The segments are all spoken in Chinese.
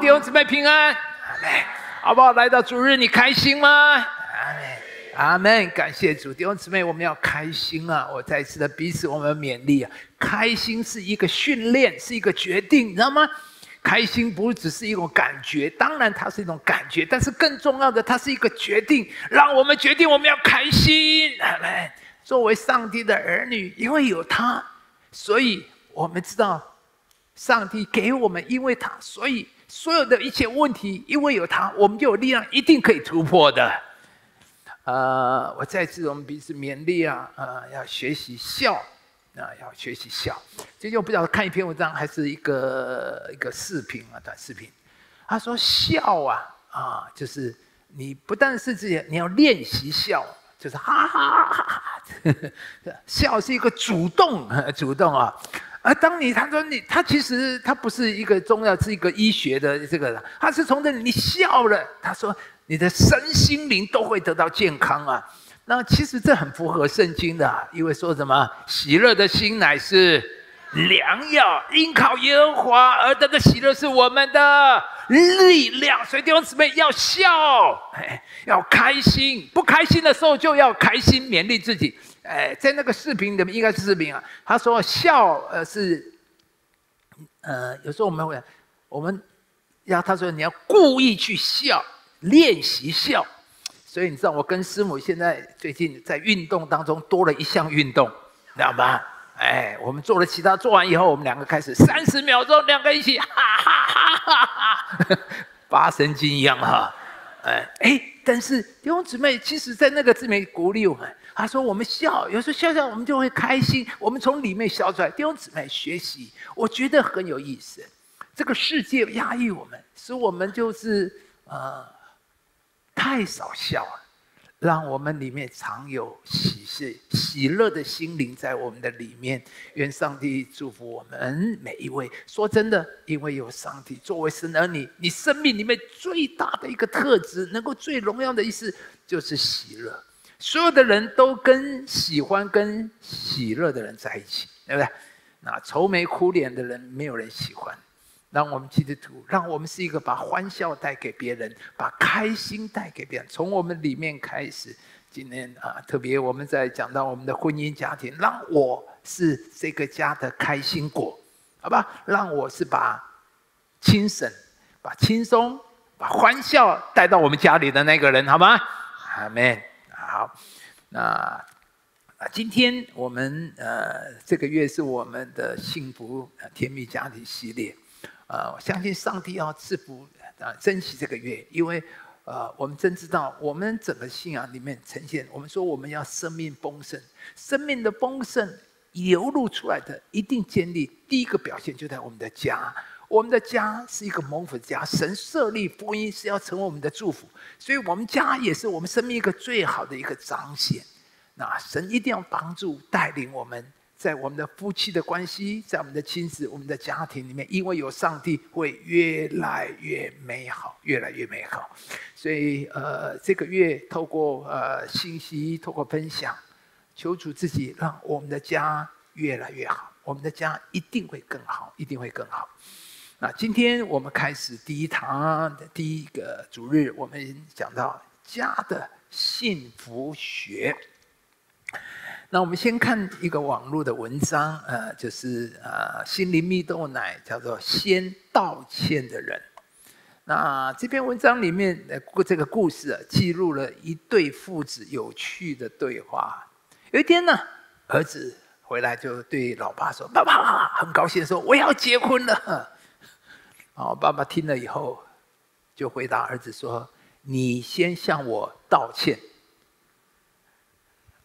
弟兄姊妹平安，阿门，好不好？来到主日，你开心吗？阿门，阿门，感谢主，弟兄姊妹，我们要开心啊！我再一次的彼此我们勉励啊，开心是一个训练，是一个决定，你知道吗？开心不只是一种感觉，当然它是一种感觉，但是更重要的，它是一个决定，让我们决定我们要开心。阿门。作为上帝的儿女，因为有他，所以我们知道，上帝给我们，因为他，所以所有的一切问题，因为有他，我们就有力量，一定可以突破的。呃，我再次我们彼此勉励啊，呃，要学习笑，啊，要学习笑。最近我不晓得看一篇文章还是一个一个视频啊，短视频。他说笑啊，啊，就是你不但是自己，你要练习笑。就是哈哈哈哈，笑是一个主动，主动啊。而当你他说你他其实他不是一个中药，是一个医学的这个，他是从这里你笑了，他说你的身心灵都会得到健康啊。那其实这很符合圣经的，因为说什么喜乐的心乃是。良药，因靠耶和华而得的喜乐是我们的力量。所以弟兄姊妹要笑，要开心。不开心的时候就要开心，勉励自己。哎，在那个视频里面应该是视频啊。他说笑，呃是，呃有时候我们会，我们要他说你要故意去笑，练习笑。所以你知道我跟师母现在最近在运动当中多了一项运动，知道吗？哎，我们做了其他，做完以后，我们两个开始三十秒钟，两个一起哈哈哈哈哈，发神经一样哈。哎哎，但是弟兄姊妹，其实，在那个姊妹鼓励我们，他说我们笑，有时候笑笑，我们就会开心，我们从里面笑出来。弟兄姊妹学习，我觉得很有意思。这个世界压抑我们，使我们就是呃太少笑了。让我们里面常有喜事、喜乐的心灵在我们的里面。愿上帝祝福我们每一位。说真的，因为有上帝作为神儿女，你生命里面最大的一个特质，能够最荣耀的意思就是喜乐。所有的人都跟喜欢跟喜乐的人在一起，对不对？那愁眉苦脸的人，没有人喜欢。让我们基督徒，让我们是一个把欢笑带给别人，把开心带给别人。从我们里面开始，今天啊，特别我们在讲到我们的婚姻家庭，让我是这个家的开心果，好吧？让我是把轻省、把轻松、把欢笑带到我们家里的那个人，好吗？阿门。好，那啊，今天我们呃，这个月是我们的幸福甜蜜家庭系列。呃，我相信上帝要赐福啊，珍惜这个月，因为呃，我们真知道，我们整个信仰里面呈现，我们说我们要生命丰盛，生命的丰盛流露出来的，一定建立第一个表现就在我们的家，我们的家是一个蒙福的家，神设立福音是要成为我们的祝福，所以我们家也是我们生命一个最好的一个彰显。那神一定要帮助带领我们。在我们的夫妻的关系，在我们的亲子、我们的家庭里面，因为有上帝，会越来越美好，越来越美好。所以，呃，这个月透过呃信息，透过分享，求主自己让我们的家越来越好，我们的家一定会更好，一定会更好。那今天我们开始第一堂的第一个主日，我们讲到家的幸福学。那我们先看一个网络的文章，呃，就是呃，心灵蜜豆奶叫做“先道歉的人”。那这篇文章里面的这个故事啊，记录了一对父子有趣的对话。有一天呢，儿子回来就对老爸说：“爸爸很高兴说我要结婚了。”哦，爸爸听了以后就回答儿子说：“你先向我道歉。”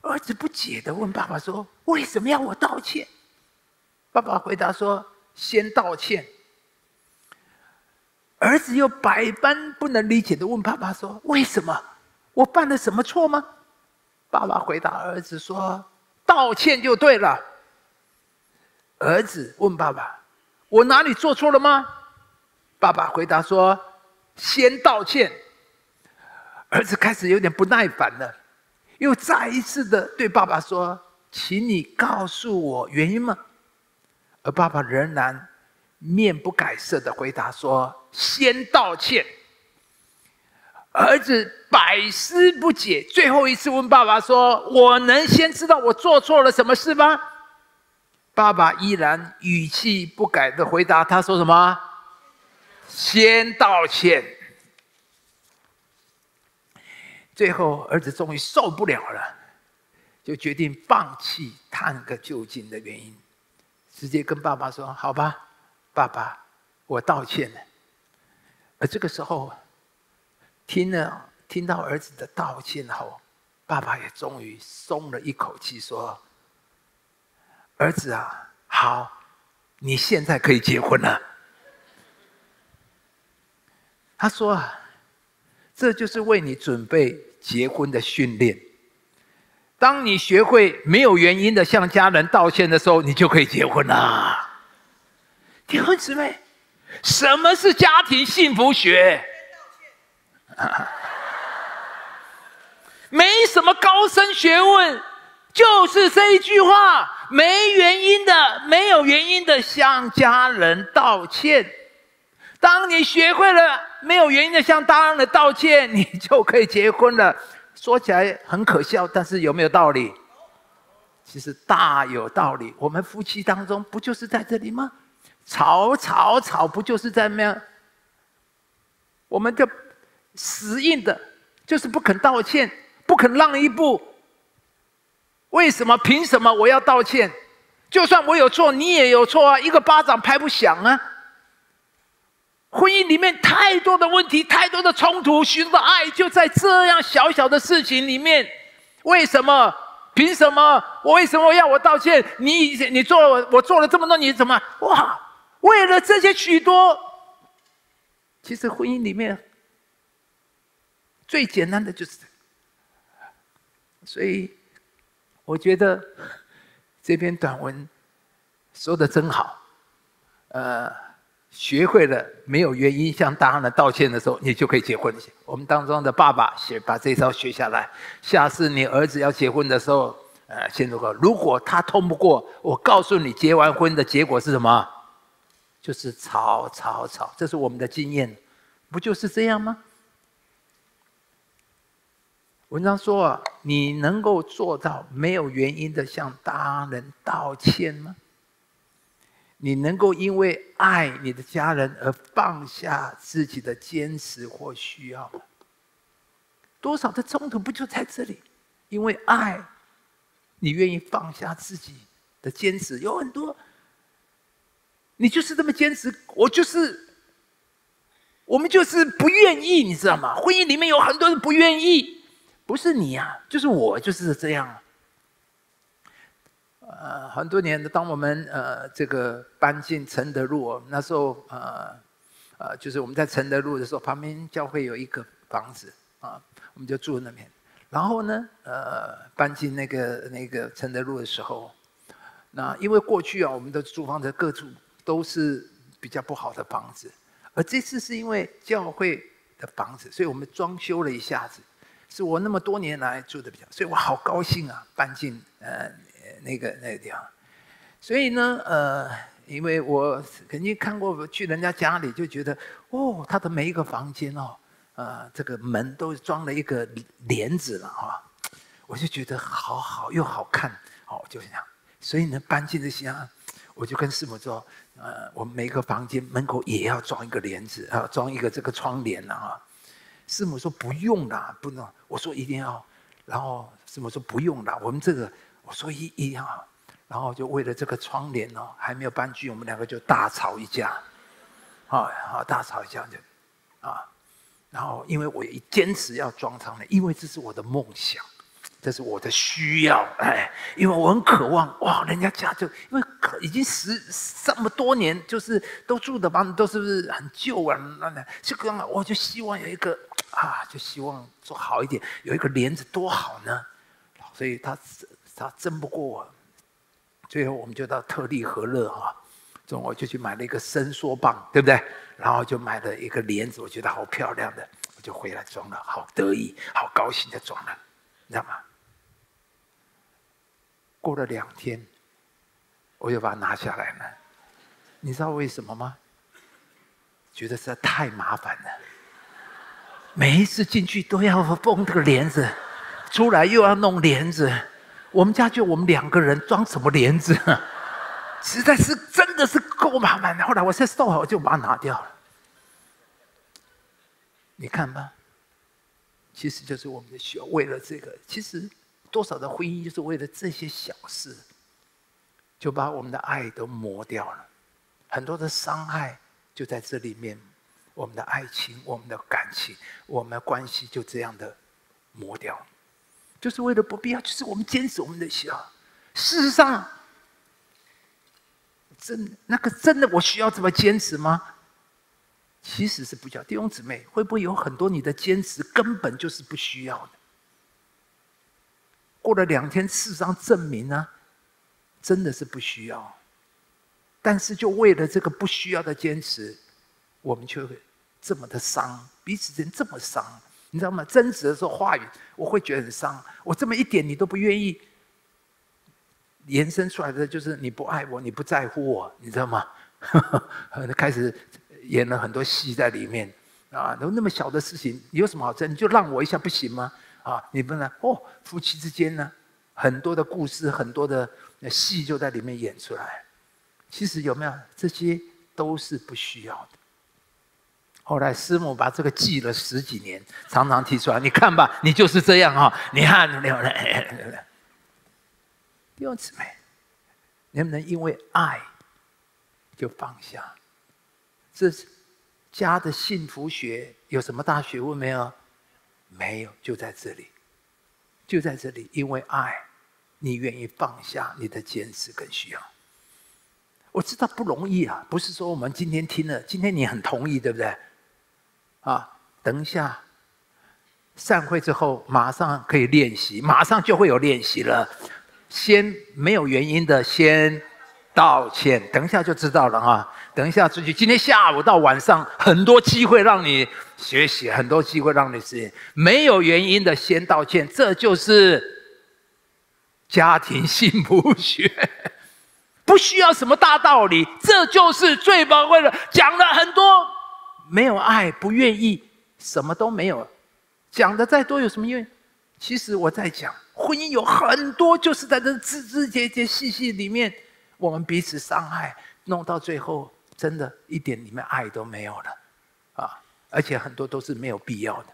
儿子不解的问爸爸说：“为什么要我道歉？”爸爸回答说：“先道歉。”儿子又百般不能理解的问爸爸说：“为什么？我犯了什么错吗？”爸爸回答儿子说：“道歉就对了。”儿子问爸爸：“我哪里做错了吗？”爸爸回答说：“先道歉。”儿子开始有点不耐烦了。又再一次的对爸爸说：“请你告诉我原因吗？”而爸爸仍然面不改色的回答说：“先道歉。”儿子百思不解，最后一次问爸爸说：“我能先知道我做错了什么事吗？”爸爸依然语气不改的回答：“他说什么？先道歉。”最后，儿子终于受不了了，就决定放弃探个究竟的原因，直接跟爸爸说：“好吧，爸爸，我道歉了。”而这个时候，听了听到儿子的道歉后，爸爸也终于松了一口气，说：“儿子啊，好，你现在可以结婚了。”他说啊。这就是为你准备结婚的训练。当你学会没有原因的向家人道歉的时候，你就可以结婚啦。结婚姊妹，什么是家庭幸福学？没什么高深学问，就是这一句话：没原因的、没有原因的向家人道歉。当你学会了。没有原因的向大人的道歉，你就可以结婚了。说起来很可笑，但是有没有道理？其实大有道理。我们夫妻当中不就是在这里吗？吵吵吵，不就是在那？我们就死硬的，就是不肯道歉，不肯让一步。为什么？凭什么我要道歉？就算我有错，你也有错啊！一个巴掌拍不响啊！婚姻里面太多的问题，太多的冲突，许多的爱就在这样小小的事情里面。为什么？凭什么？我为什么要我道歉？你你做了我做了这么多，你怎么？哇！为了这些许多，其实婚姻里面最简单的就是这，所以我觉得这篇短文说的真好，呃。学会了没有原因向大人道歉的时候，你就可以结婚。我们当中的爸爸写把这一招学下来，下次你儿子要结婚的时候，呃，先如果如果他通不过，我告诉你，结完婚的结果是什么？就是吵吵吵。这是我们的经验，不就是这样吗？文章说啊，你能够做到没有原因的向大人道歉吗？你能够因为爱你的家人而放下自己的坚持或需要？多少的冲突不就在这里？因为爱，你愿意放下自己的坚持，有很多。你就是这么坚持，我就是，我们就是不愿意，你知道吗？婚姻里面有很多人不愿意，不是你呀，就是我，就是这样。呃，很多年的，当我们呃这个搬进承德路，那时候呃呃，就是我们在承德路的时候，旁边教会有一个房子啊，我们就住那边。然后呢，呃，搬进那个那个承德路的时候，那因为过去啊，我们的住房子各处都是比较不好的房子，而这次是因为教会的房子，所以我们装修了一下子，是我那么多年来住的比较，所以我好高兴啊，搬进呃。那个那个地方，所以呢，呃，因为我曾经看过去人家家里，就觉得哦，他的每一个房间哦，呃，这个门都装了一个帘子了啊，我就觉得好好又好看，哦，就是这样。所以呢，搬进这些，我就跟师母说，呃，我们每个房间门口也要装一个帘子啊，装一个这个窗帘啊。师母说不用啦，不能。我说一定要，然后师母说不用啦，我们这个。我说一一样，然后就为了这个窗帘哦，还没有搬去，我们两个就大吵一架，啊啊，大吵一架就啊，然后因为我一坚持要装窗帘，因为这是我的梦想，这是我的需要，哎，因为我很渴望哇，人家家就因为可已经十这么多年，就是都住的房子都是不是很旧啊，那那就刚好我就希望有一个啊，就希望做好一点，有一个帘子多好呢，所以他。他争不过我，最后我们就到特利和乐哈，中午就去买了一个伸缩棒，对不对？然后就买了一个帘子，我觉得好漂亮的，我就回来装了，好得意，好高兴的装了，你知道吗？过了两天，我又把它拿下来了，你知道为什么吗？觉得实在太麻烦了。每一次进去都要封这个帘子，出来又要弄帘子。我们家就我们两个人，装什么帘子？实在是真的是够麻烦的。后来我才收好，我就把它拿掉了。你看吧，其实就是我们的需要。为了这个，其实多少的婚姻就是为了这些小事，就把我们的爱都磨掉了。很多的伤害就在这里面。我们的爱情，我们的感情，我们的关系就这样的磨掉了，就是为了不必要，就是我们坚持我们的需要。事实上，真那个真的我需要这么坚持吗？其实是不需要。弟兄姊妹，会不会有很多你的坚持根本就是不需要的？过了两天，事实上证明呢，真的是不需要。但是就为了这个不需要的坚持。我们却会这么的伤，彼此间这么伤，你知道吗？争执的时候话语，我会觉得很伤。我这么一点你都不愿意，延伸出来的就是你不爱我，你不在乎我，你知道吗？开始演了很多戏在里面啊！都那么小的事情，有什么好争？你就让我一下不行吗？啊！你不能哦，夫妻之间呢，很多的故事，很多的戏就在里面演出来。其实有没有这些都是不需要的。后来师母把这个记了十几年，常常提出来。你看吧，你就是这样哈。你看，弟兄姊妹，能不能因为爱就放下？这是家的幸福学有什么大学问没有？没有，就在这里，就在这里。因为爱，你愿意放下你的坚持跟需要。我知道不容易啊，不是说我们今天听了，今天你很同意，对不对？啊，等一下，散会之后马上可以练习，马上就会有练习了。先没有原因的先道歉，等一下就知道了啊。等一下出去，今天下午到晚上很多机会让你学习，很多机会让你实现。没有原因的先道歉，这就是家庭幸福学，不需要什么大道理，这就是最宝贵的。讲了很多。没有爱，不愿意，什么都没有。讲的再多有什么用？其实我在讲，婚姻有很多就是在这枝枝节节、细细里面，我们彼此伤害，弄到最后，真的一点里面爱都没有了啊！而且很多都是没有必要的，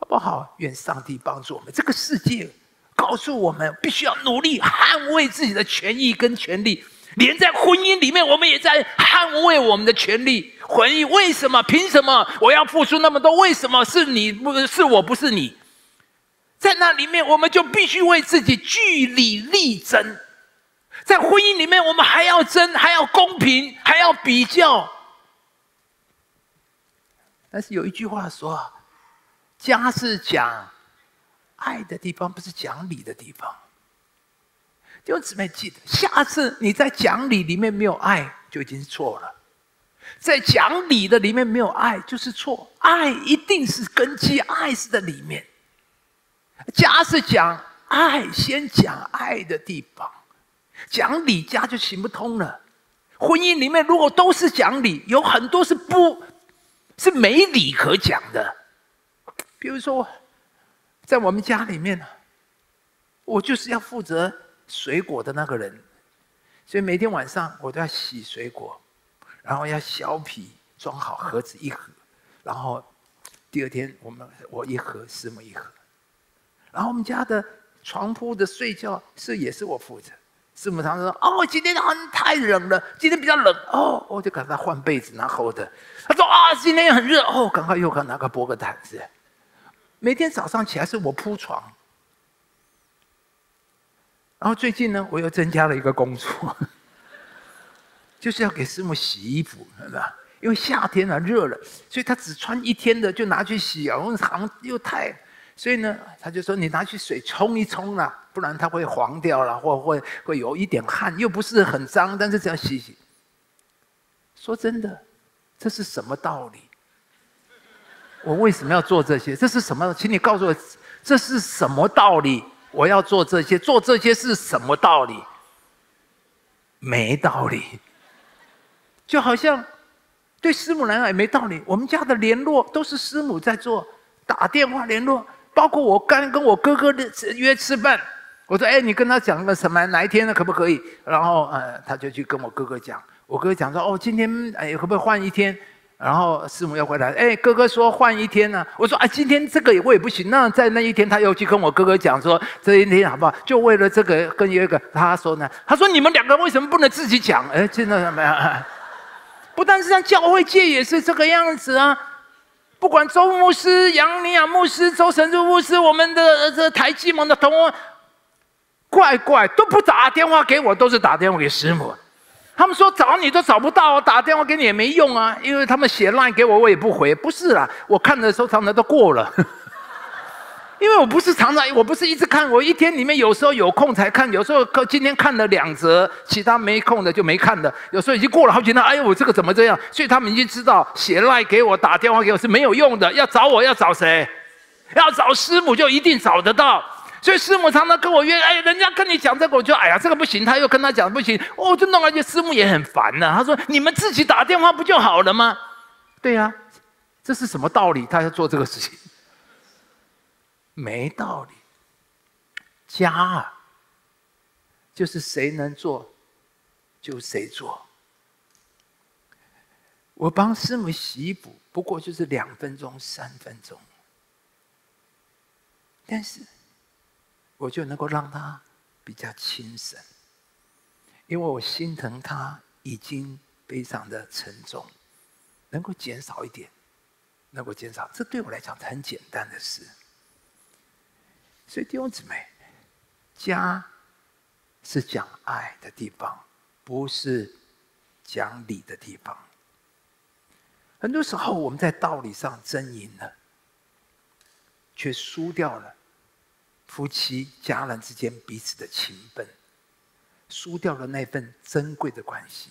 好不好？愿上帝帮助我们。这个世界告诉我们，必须要努力捍卫自己的权益跟权利。连在婚姻里面，我们也在捍卫我们的权利。婚姻为什么？凭什么我要付出那么多？为什么是你不是我？不是你？在那里面，我们就必须为自己据理力争。在婚姻里面，我们还要争，还要公平，还要比较。但是有一句话说：“家是讲爱的地方，不是讲理的地方。”弟兄姊妹，记得下次你在讲理里面没有爱，就已经错了；在讲理的里面没有爱，就是错。爱一定是根基，爱是在里面。家是讲爱，先讲爱的地方，讲理家就行不通了。婚姻里面如果都是讲理，有很多是不，是没理可讲的。比如说，在我们家里面呢，我就是要负责。水果的那个人，所以每天晚上我都要洗水果，然后要削皮装好盒子一盒，然后第二天我们我一盒，师母一盒，然后我们家的床铺的睡觉是也是我负责。师母常常说：“哦，今天很太冷了，今天比较冷哦，我就赶快换被子拿厚的。”他说：“啊，今天很热哦，赶快又赶拿个薄个毯子。”每天早上起来是我铺床。然后最近呢，我又增加了一个工作，就是要给师母洗衣服，是吧？因为夏天啊热了，所以他只穿一天的就拿去洗啊，好像又太……所以呢，他就说你拿去水冲一冲啦，不然它会黄掉了，或会会有一点汗，又不是很脏，但是只要洗洗。说真的，这是什么道理？我为什么要做这些？这是什么？请你告诉我，这是什么道理？我要做这些，做这些是什么道理？没道理，就好像对师母来讲也没道理。我们家的联络都是师母在做，打电话联络，包括我刚跟我哥哥的约吃饭，我说：“哎，你跟他讲个什么？哪一天呢？可不可以？”然后呃，他就去跟我哥哥讲，我哥哥讲说：“哦，今天哎，可不可以换一天？”然后师母要回来，哎，哥哥说换一天呢。我说啊，今天这个我也不行。那在那一天，他又去跟我哥哥讲说，这一天好不好？就为了这个跟一个他说呢，他说你们两个为什么不能自己讲？哎，真的怎么样？不但是在教会界也是这个样子啊。不管周牧师、杨尼亚牧师、周神柱牧师，我们的这台基盟的同工，怪怪都不打电话给我，都是打电话给师母。他们说找你都找不到，打电话给你也没用啊，因为他们写烂给我，我也不回。不是啦，我看的时候常常都过了，因为我不是常常，我不是一直看，我一天里面有时候有空才看，有时候今天看了两则，其他没空的就没看的。有时候已经过了好几天，哎呦，我这个怎么这样？所以他们已经知道写赖给我，打电话给我是没有用的，要找我要找谁？要找师母就一定找得到。所以师母常常跟我约，哎，人家跟你讲这个，我就哎呀，这个不行。他又跟他讲不行，哦，就弄来就师母也很烦呢。他说：“你们自己打电话不就好了吗？”对呀，这是什么道理？他要做这个事情，没道理。家啊，就是谁能做，就谁做。我帮师母洗衣服，不过就是两分钟、三分钟，但是。我就能够让他比较轻省，因为我心疼他已经非常的沉重，能够减少一点，能够减少，这对我来讲很简单的事。所以弟兄姊妹，家是讲爱的地方，不是讲理的地方。很多时候我们在道理上争赢了，却输掉了。夫妻、家人之间彼此的情分，输掉了那份珍贵的关系。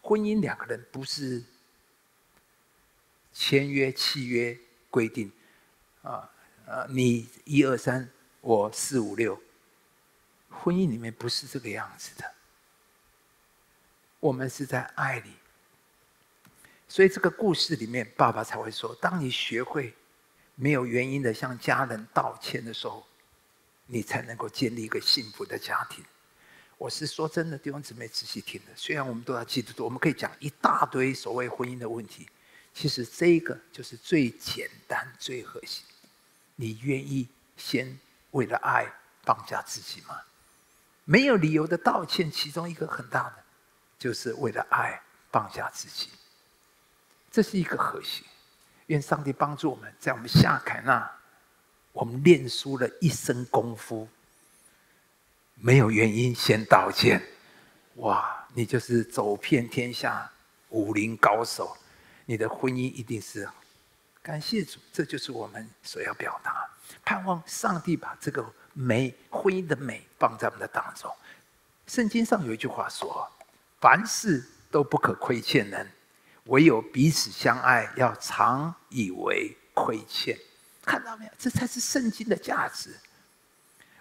婚姻两个人不是签约、契约规定，啊啊，你一二三，我四五六。婚姻里面不是这个样子的，我们是在爱里。所以这个故事里面，爸爸才会说：当你学会没有原因的向家人道歉的时候。你才能够建立一个幸福的家庭。我是说真的，弟兄姊妹仔细听的。虽然我们都要记得住，我们可以讲一大堆所谓婚姻的问题，其实这个就是最简单、最核心。你愿意先为了爱放下自己吗？没有理由的道歉，其中一个很大的，就是为了爱放下自己。这是一个核心。愿上帝帮助我们，在我们夏凯纳。我们练出了一身功夫，没有原因先道歉，哇！你就是走遍天下武林高手，你的婚姻一定是感谢主，这就是我们所要表达。盼望上帝把这个美婚姻的美放在我们的当中。圣经上有一句话说：“凡事都不可亏欠人，唯有彼此相爱，要常以为亏欠。”看到没有？这才是圣经的价值。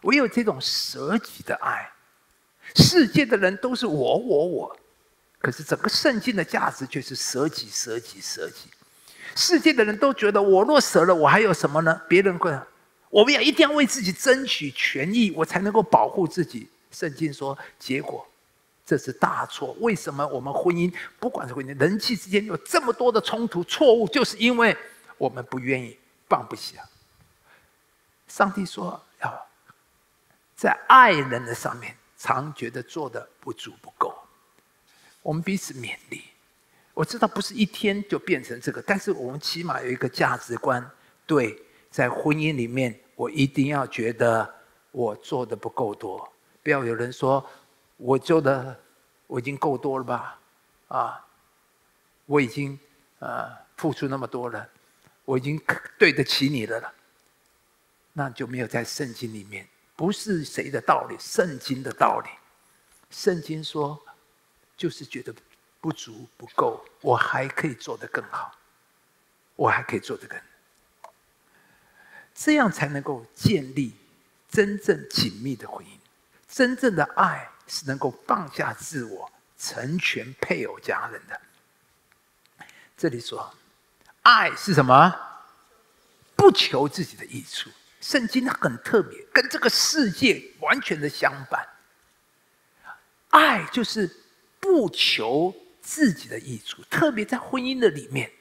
唯有这种舍己的爱，世界的人都是我我我，可是整个圣经的价值却是舍己舍己舍己。世界的人都觉得我若舍了，我还有什么呢？别人会，我们要一定要为自己争取权益，我才能够保护自己。圣经说，结果这是大错。为什么我们婚姻，不管是婚姻，人际之间有这么多的冲突、错误，就是因为我们不愿意。放不下。上帝说要在爱人的上面，常觉得做的不足不够。我们彼此勉励。我知道不是一天就变成这个，但是我们起码有一个价值观。对，在婚姻里面，我一定要觉得我做的不够多。不要有人说我做的我已经够多了吧？啊，我已经呃付出那么多了。我已经对得起你的了，那就没有在圣经里面，不是谁的道理，圣经的道理。圣经说，就是觉得不足不够，我还可以做得更好，我还可以做得更，这样才能够建立真正紧密的婚姻。真正的爱是能够放下自我，成全配偶家人的。这里说，爱是什么？不求自己的益处。圣经很特别，跟这个世界完全的相反。爱就是不求自己的益处，特别在婚姻的里面。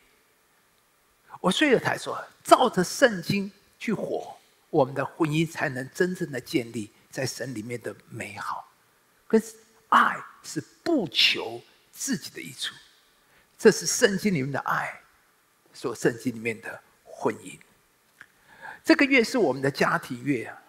我睡了才说，照着圣经去活，我们的婚姻才能真正的建立在神里面的美好。可是爱是不求自己的益处，这是圣经里面的爱，所圣经里面的婚姻。这个月是我们的家庭月啊！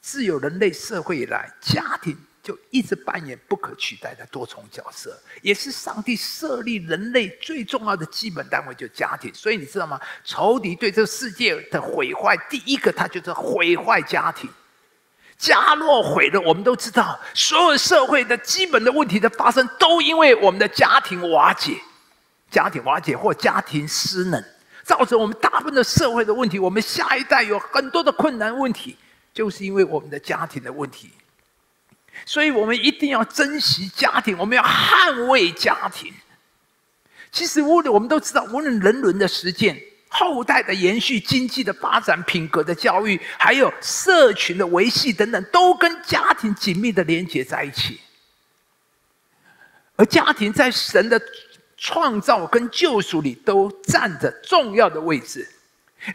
自有人类社会以来，家庭就一直扮演不可取代的多重角色，也是上帝设立人类最重要的基本单位，就家庭。所以你知道吗？仇敌对这个世界的毁坏，第一个他就是毁坏家庭。家若毁了，我们都知道，所有社会的基本的问题的发生，都因为我们的家庭瓦解，家庭瓦解或家庭失能。造成我们大部分的社会的问题，我们下一代有很多的困难问题，就是因为我们的家庭的问题。所以我们一定要珍惜家庭，我们要捍卫家庭。其实，无论我们都知道，无论人伦的实践、后代的延续、经济的发展、品格的教育，还有社群的维系等等，都跟家庭紧密的连接在一起。而家庭在神的。创造跟救赎里都占着重要的位置，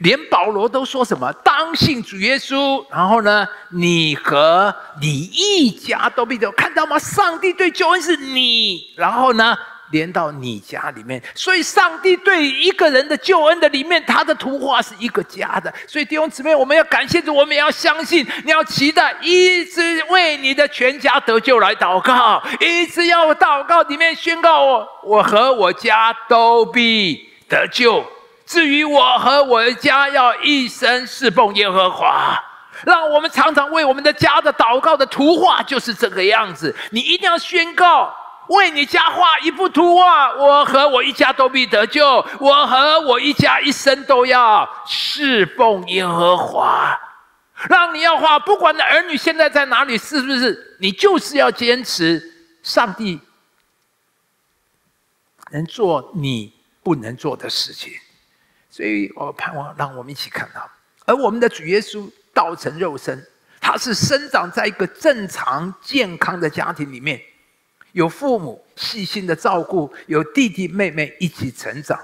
连保罗都说什么“当信主耶稣”，然后呢，你和你一家都必得看到吗？上帝对救恩是你，然后呢？连到你家里面，所以上帝对一个人的救恩的里面，他的图画是一个家的。所以弟兄姊妹，我们要感谢主，我们也要相信，你要期待，一直为你的全家得救来祷告，一直要祷告里面宣告我，我和我家都必得救。至于我和我的家，要一生侍奉耶和华。让我们常常为我们的家的祷告的图画就是这个样子。你一定要宣告。为你家画一幅图画，我和我一家都必得救。我和我一家一生都要侍奉耶和华。让你要画，不管的儿女现在在哪里，是不是？你就是要坚持上帝能做你不能做的事情。所以我盼望让我们一起看到，而我们的主耶稣道成肉身，他是生长在一个正常健康的家庭里面。有父母细心的照顾，有弟弟妹妹一起成长。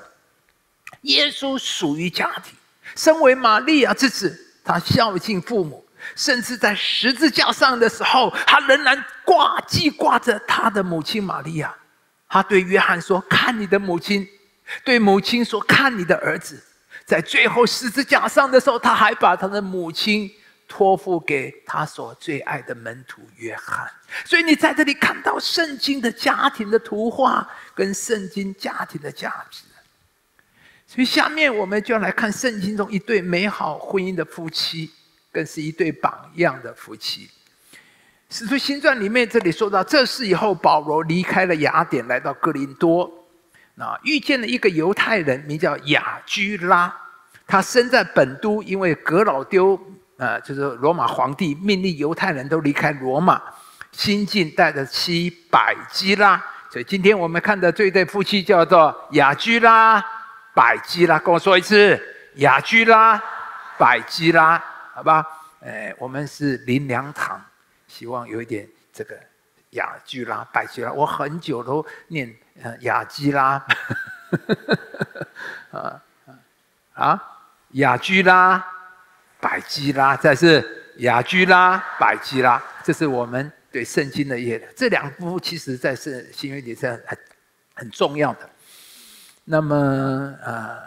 耶稣属于家庭，身为玛利亚之子，他孝敬父母，甚至在十字架上的时候，他仍然挂记挂着他的母亲玛利亚。他对约翰说：“看你的母亲。”对母亲说：“看你的儿子。”在最后十字架上的时候，他还把他的母亲。托付给他所最爱的门徒约翰，所以你在这里看到圣经的家庭的图画跟圣经家庭的价值。所以下面我们就要来看圣经中一对美好婚姻的夫妻，更是一对榜样的夫妻。使徒行传里面这里说到，这事以后，保罗离开了雅典，来到哥林多，啊遇见了一个犹太人，名叫雅居拉，他生在本都，因为格老丢。呃，就是罗马皇帝命令犹太人都离开罗马，新晋带着妻百基拉，所以今天我们看的这一对夫妻叫做雅居拉、百基拉，跟我说一次，雅居拉、百基拉，好吧？呃，我们是林良堂，希望有一点这个雅居拉、百基拉，我很久都念呃雅基拉，啊啊，雅居拉。百基拉，再是雅居拉、百基拉，这是我们对圣经的页。这两部其实在圣新约里是很很重要的。那么，呃，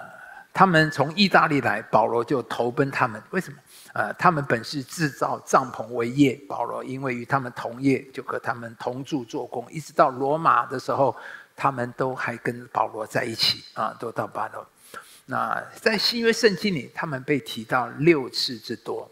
他们从意大利来，保罗就投奔他们。为什么？呃，他们本是制造帐篷为业，保罗因为与他们同业，就和他们同住做工，一直到罗马的时候，他们都还跟保罗在一起啊，都到巴罗。那在新约圣经里，他们被提到六次之多。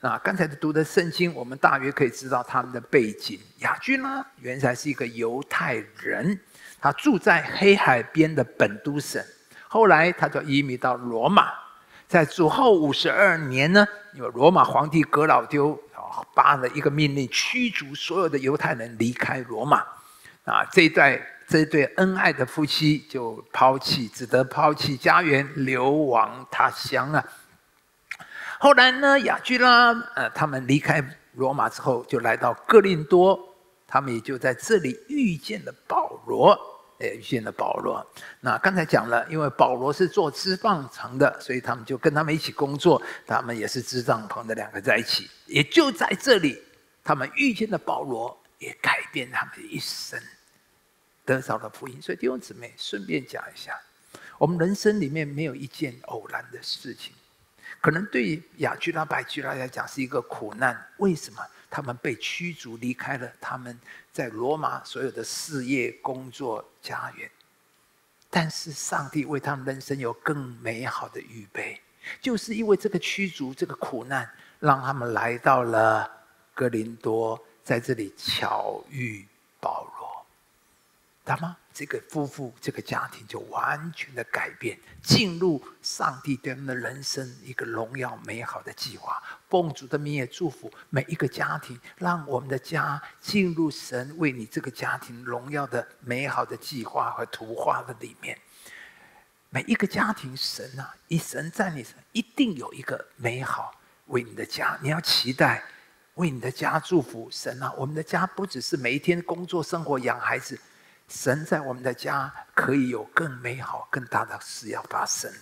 那刚才读的圣经，我们大约可以知道他们的背景。亚居拉原来是一个犹太人，他住在黑海边的本都省，后来他就移民到罗马。在主后五十二年呢，有罗马皇帝格老丢啊发了一个命令，驱逐所有的犹太人离开罗马。啊，这一代这对恩爱的夫妻就抛弃，只得抛弃家园，流亡他乡啊。后来呢，雅居拉呃，他们离开罗马之后，就来到哥林多，他们也就在这里遇见了保罗。遇见了保罗。那刚才讲了，因为保罗是做织帐篷的，所以他们就跟他们一起工作。他们也是织帐篷的两个在一起。也就在这里，他们遇见了保罗，也改变他们一生，得到了福音。所以弟兄姊妹，顺便讲一下，我们人生里面没有一件偶然的事情。可能对于雅居拉、白居拉来讲是一个苦难。为什么？他们被驱逐离开了他们在罗马所有的事业、工作、家园，但是上帝为他们人生有更美好的预备，就是因为这个驱逐、这个苦难，让他们来到了格林多，在这里巧遇保罗，大吗？这个夫妇、这个家庭就完全的改变，进入上帝对他们的人生一个荣耀美好的计划。奉主的名也祝福每一个家庭，让我们的家进入神为你这个家庭荣耀的美好的计划和图画的里面。每一个家庭，神啊，一神在你身一定有一个美好为你的家，你要期待为你的家祝福。神啊，我们的家不只是每一天工作、生活、养孩子。神在我们的家可以有更美好、更大的事要发生。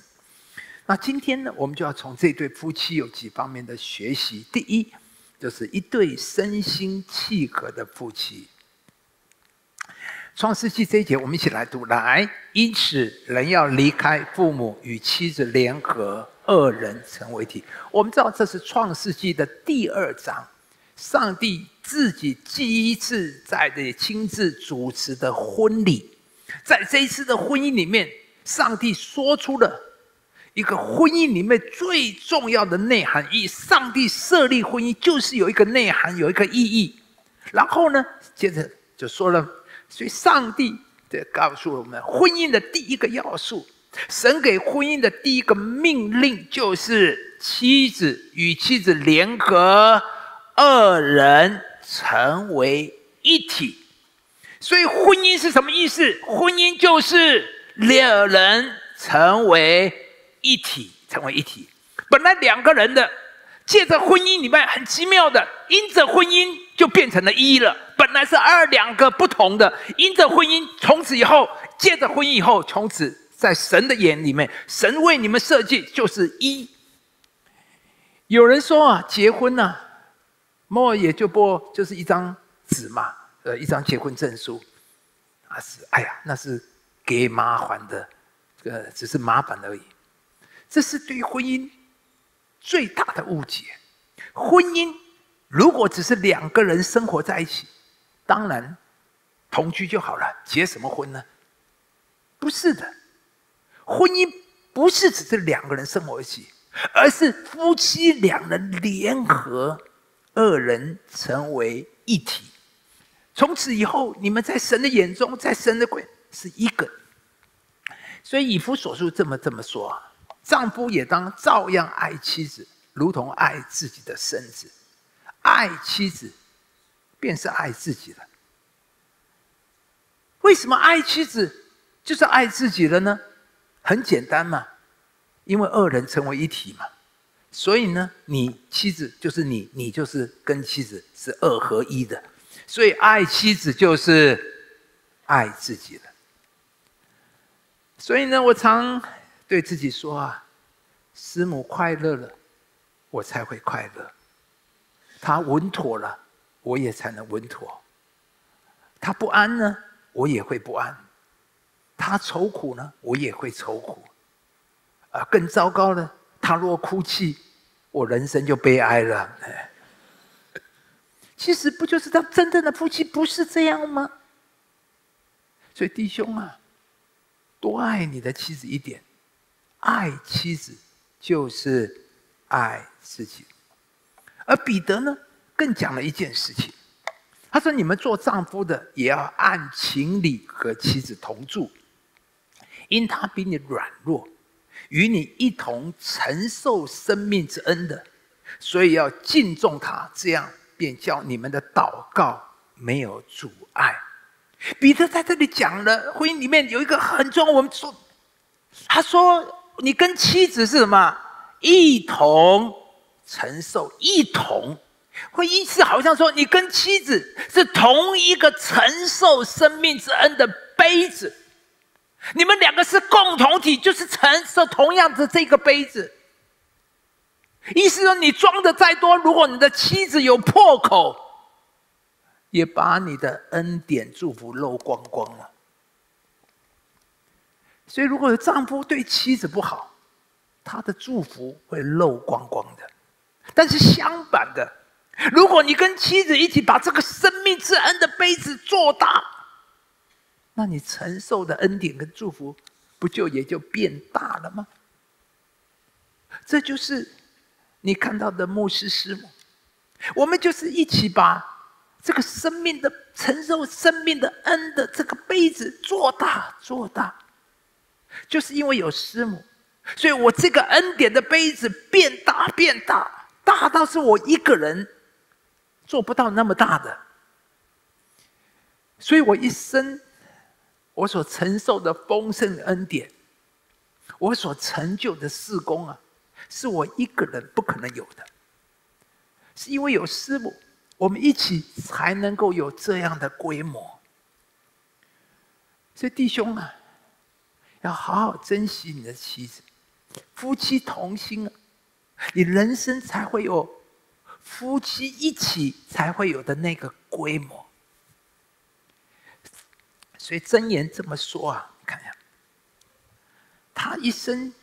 那今天呢，我们就要从这对夫妻有几方面的学习。第一，就是一对身心契合的夫妻。创世纪这一节，我们一起来读。来，因此人要离开父母，与妻子联合，二人成为体。我们知道这是创世纪的第二章。上帝自己第一次在这里亲自主持的婚礼，在这一次的婚姻里面，上帝说出了一个婚姻里面最重要的内涵意。上帝设立婚姻就是有一个内涵，有一个意义。然后呢，接着就说了，所以上帝的告诉我们，婚姻的第一个要素，神给婚姻的第一个命令就是妻子与妻子联合。二人成为一体，所以婚姻是什么意思？婚姻就是两人成为一体，成为一体。本来两个人的，借着婚姻里面很奇妙的，因着婚姻就变成了一了。本来是二两个不同的，因着婚姻，从此以后，借着婚姻以后，从此在神的眼里面，神为你们设计就是一。有人说啊，结婚呢？莫也就不就是一张纸嘛，呃，一张结婚证书，啊是，哎呀，那是给麻烦的，呃，只是麻烦而已。这是对婚姻最大的误解。婚姻如果只是两个人生活在一起，当然同居就好了，结什么婚呢？不是的，婚姻不是只是两个人生活一起，而是夫妻两人联合。二人成为一体，从此以后，你们在神的眼中，在神的鬼是一个。所以以弗所书这么这么说：丈夫也当照样爱妻子，如同爱自己的身子。爱妻子，便是爱自己了。为什么爱妻子就是爱自己了呢？很简单嘛，因为二人成为一体嘛。所以呢，你妻子就是你，你就是跟妻子是二合一的，所以爱妻子就是爱自己了。所以呢，我常对自己说啊，师母快乐了，我才会快乐；她稳妥了，我也才能稳妥；她不安呢，我也会不安；她愁苦呢，我也会愁苦。啊，更糟糕的。他若哭泣，我人生就悲哀了。其实不就是他真正的夫妻不是这样吗？所以弟兄啊，多爱你的妻子一点，爱妻子就是爱自己。而彼得呢，更讲了一件事情，他说：“你们做丈夫的也要按情理和妻子同住，因他比你软弱。”与你一同承受生命之恩的，所以要敬重他，这样便叫你们的祷告没有阻碍。彼得在这里讲了，婚姻里面有一个很重要，我们说，他说你跟妻子是什么？一同承受，一同，会意思好像说你跟妻子是同一个承受生命之恩的杯子，你们两个是共同体，就是承受同样的这个杯子。意思说，你装的再多，如果你的妻子有破口，也把你的恩典祝福漏光光了。所以，如果有丈夫对妻子不好，他的祝福会漏光光的。但是相反的，如果你跟妻子一起把这个生命之恩的杯子做大，那你承受的恩典跟祝福，不就也就变大了吗？这就是。你看到的牧师师母，我们就是一起把这个生命的承受生命的恩的这个杯子做大做大，就是因为有师母，所以我这个恩典的杯子变大变大，大到是我一个人做不到那么大的，所以我一生我所承受的丰盛恩典，我所成就的事工啊。是我一个人不可能有的，是因为有师母，我们一起才能够有这样的规模。所以弟兄啊，要好好珍惜你的妻子，夫妻同心啊，你人生才会有夫妻一起才会有的那个规模。所以真言这么说啊，你看一下，她一生。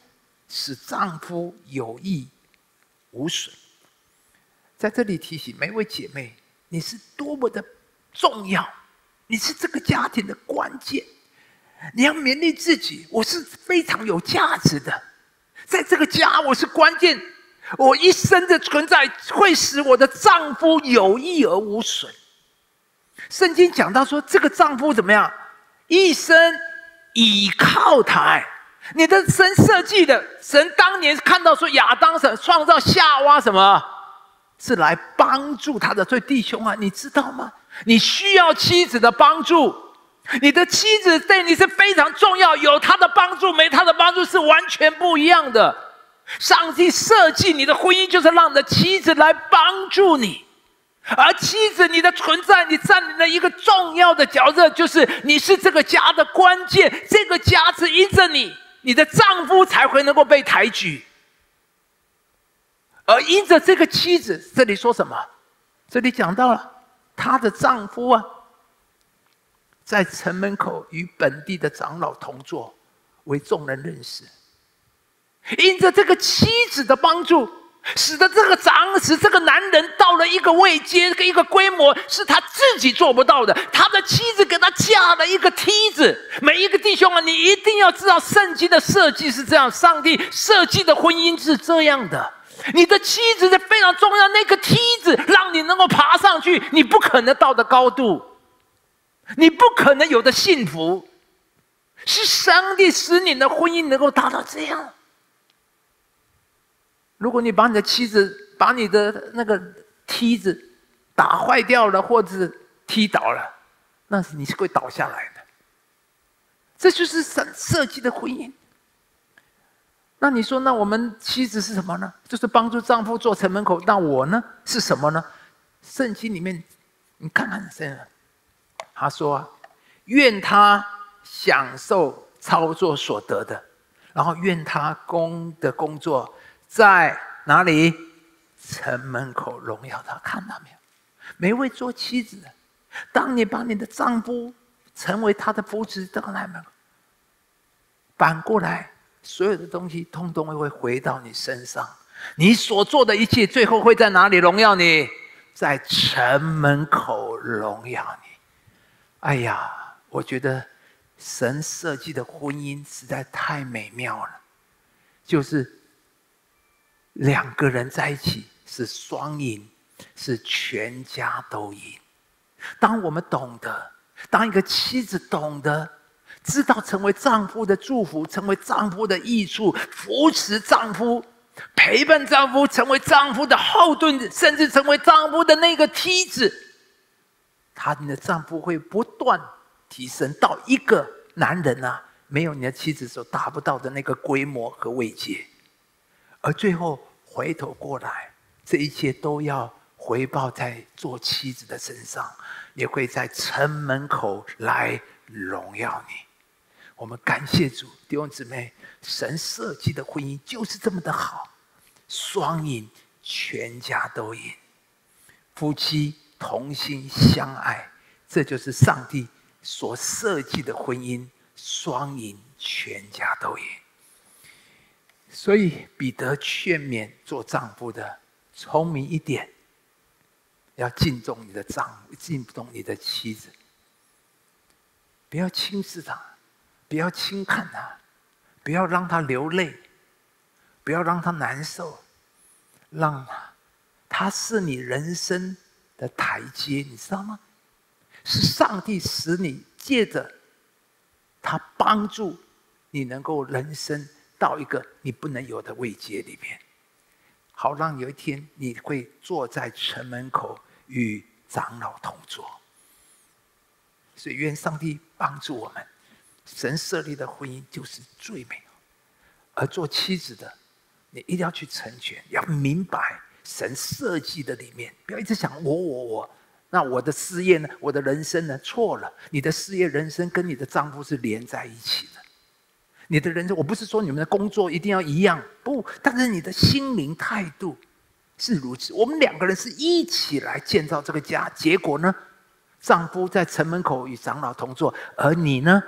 使丈夫有益无损。在这里提醒每位姐妹，你是多么的重要，你是这个家庭的关键。你要勉励自己，我是非常有价值的，在这个家我是关键。我一生的存在会使我的丈夫有益而无损。圣经讲到说，这个丈夫怎么样？一生倚靠他。你的神设计的神当年看到说亚当神创造夏娃什么，是来帮助他的。所以弟兄啊，你知道吗？你需要妻子的帮助，你的妻子对你是非常重要。有他的帮助，没他的帮助是完全不一样的。上帝设计你的婚姻，就是让你的妻子来帮助你。而妻子，你的存在，你占领了一个重要的角色，就是你是这个家的关键。这个家是因着你。你的丈夫才会能够被抬举，而因着这个妻子，这里说什么？这里讲到了她的丈夫啊，在城门口与本地的长老同坐，为众人认识。因着这个妻子的帮助。使得这个长，使这个男人到了一个位阶，跟一个规模，是他自己做不到的。他的妻子给他架了一个梯子。每一个弟兄啊，你一定要知道，圣经的设计是这样，上帝设计的婚姻是这样的。你的妻子是非常重要，那个梯子让你能够爬上去，你不可能到的高度，你不可能有的幸福，是上帝使你的婚姻能够达到这样。如果你把你的妻子把你的那个梯子打坏掉了，或者踢倒了，那是你是会倒下来的。这就是神设计的婚姻。那你说，那我们妻子是什么呢？就是帮助丈夫做城门口。那我呢是什么呢？圣经里面，你看看这他说：“愿他享受操作所得的，然后愿他工的工作。”在哪里？城门口荣耀他，看到没有？每位做妻子的，当你把你的丈夫成为他的夫子，到那门口，反过来，所有的东西通通会回到你身上。你所做的一切，最后会在哪里荣耀你？在城门口荣耀你。哎呀，我觉得神设计的婚姻实在太美妙了，就是。两个人在一起是双赢，是全家都赢。当我们懂得，当一个妻子懂得，知道成为丈夫的祝福，成为丈夫的益处，扶持丈夫，陪伴丈夫，成为丈夫的后盾，甚至成为丈夫的那个梯子，她的丈夫会不断提升到一个男人啊，没有你的妻子所达不到的那个规模和位阶，而最后回头过来，这一切都要回报在做妻子的身上，也会在城门口来荣耀你。我们感谢主，弟兄姊妹，神设计的婚姻就是这么的好，双赢，全家都赢，夫妻同心相爱，这就是上帝所设计的婚姻，双赢，全家都赢。所以彼得劝勉做丈夫的，聪明一点，要敬重你的丈夫，敬重你的妻子，不要轻视她。不要轻看他，不要让他流泪，不要让他难受，让他，他是你人生的台阶，你知道吗？是上帝使你借着他帮助你，能够人生到一个你不能有的位阶里面，好让有一天你会坐在城门口与长老同坐。所以愿上帝帮助我们。神设立的婚姻就是最美，而做妻子的，你一定要去成全，要明白神设计的里面，不要一直想我我我。那我的事业呢？我的人生呢？错了，你的事业、人生跟你的丈夫是连在一起的。你的人生，我不是说你们的工作一定要一样，不，但是你的心灵态度是如此。我们两个人是一起来建造这个家，结果呢，丈夫在城门口与长老同坐，而你呢？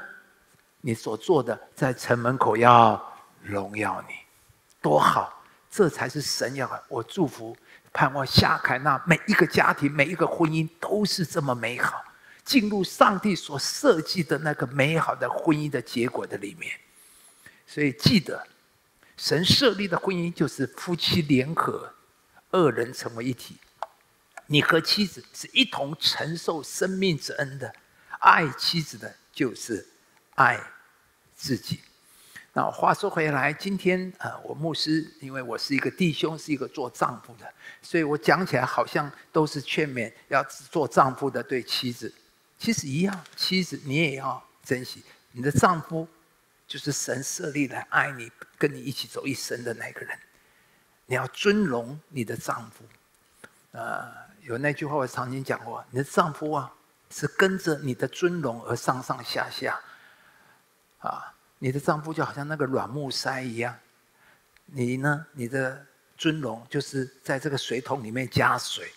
你所做的，在城门口要荣耀你，多好！这才是神要我祝福、盼望下凯那每一个家庭、每一个婚姻都是这么美好，进入上帝所设计的那个美好的婚姻的结果的里面。所以记得，神设立的婚姻就是夫妻联合，二人成为一体。你和妻子是一同承受生命之恩的，爱妻子的就是。爱自己。那话说回来，今天呃，我牧师，因为我是一个弟兄，是一个做丈夫的，所以我讲起来好像都是劝勉要做丈夫的对妻子。其实一样，妻子你也要珍惜你的丈夫，就是神设立来爱你、跟你一起走一生的那个人。你要尊荣你的丈夫。呃，有那句话我曾经讲过，你的丈夫啊，是跟着你的尊荣而上上下下。啊，你的丈夫就好像那个软木塞一样，你呢？你的尊荣就是在这个水桶里面加水，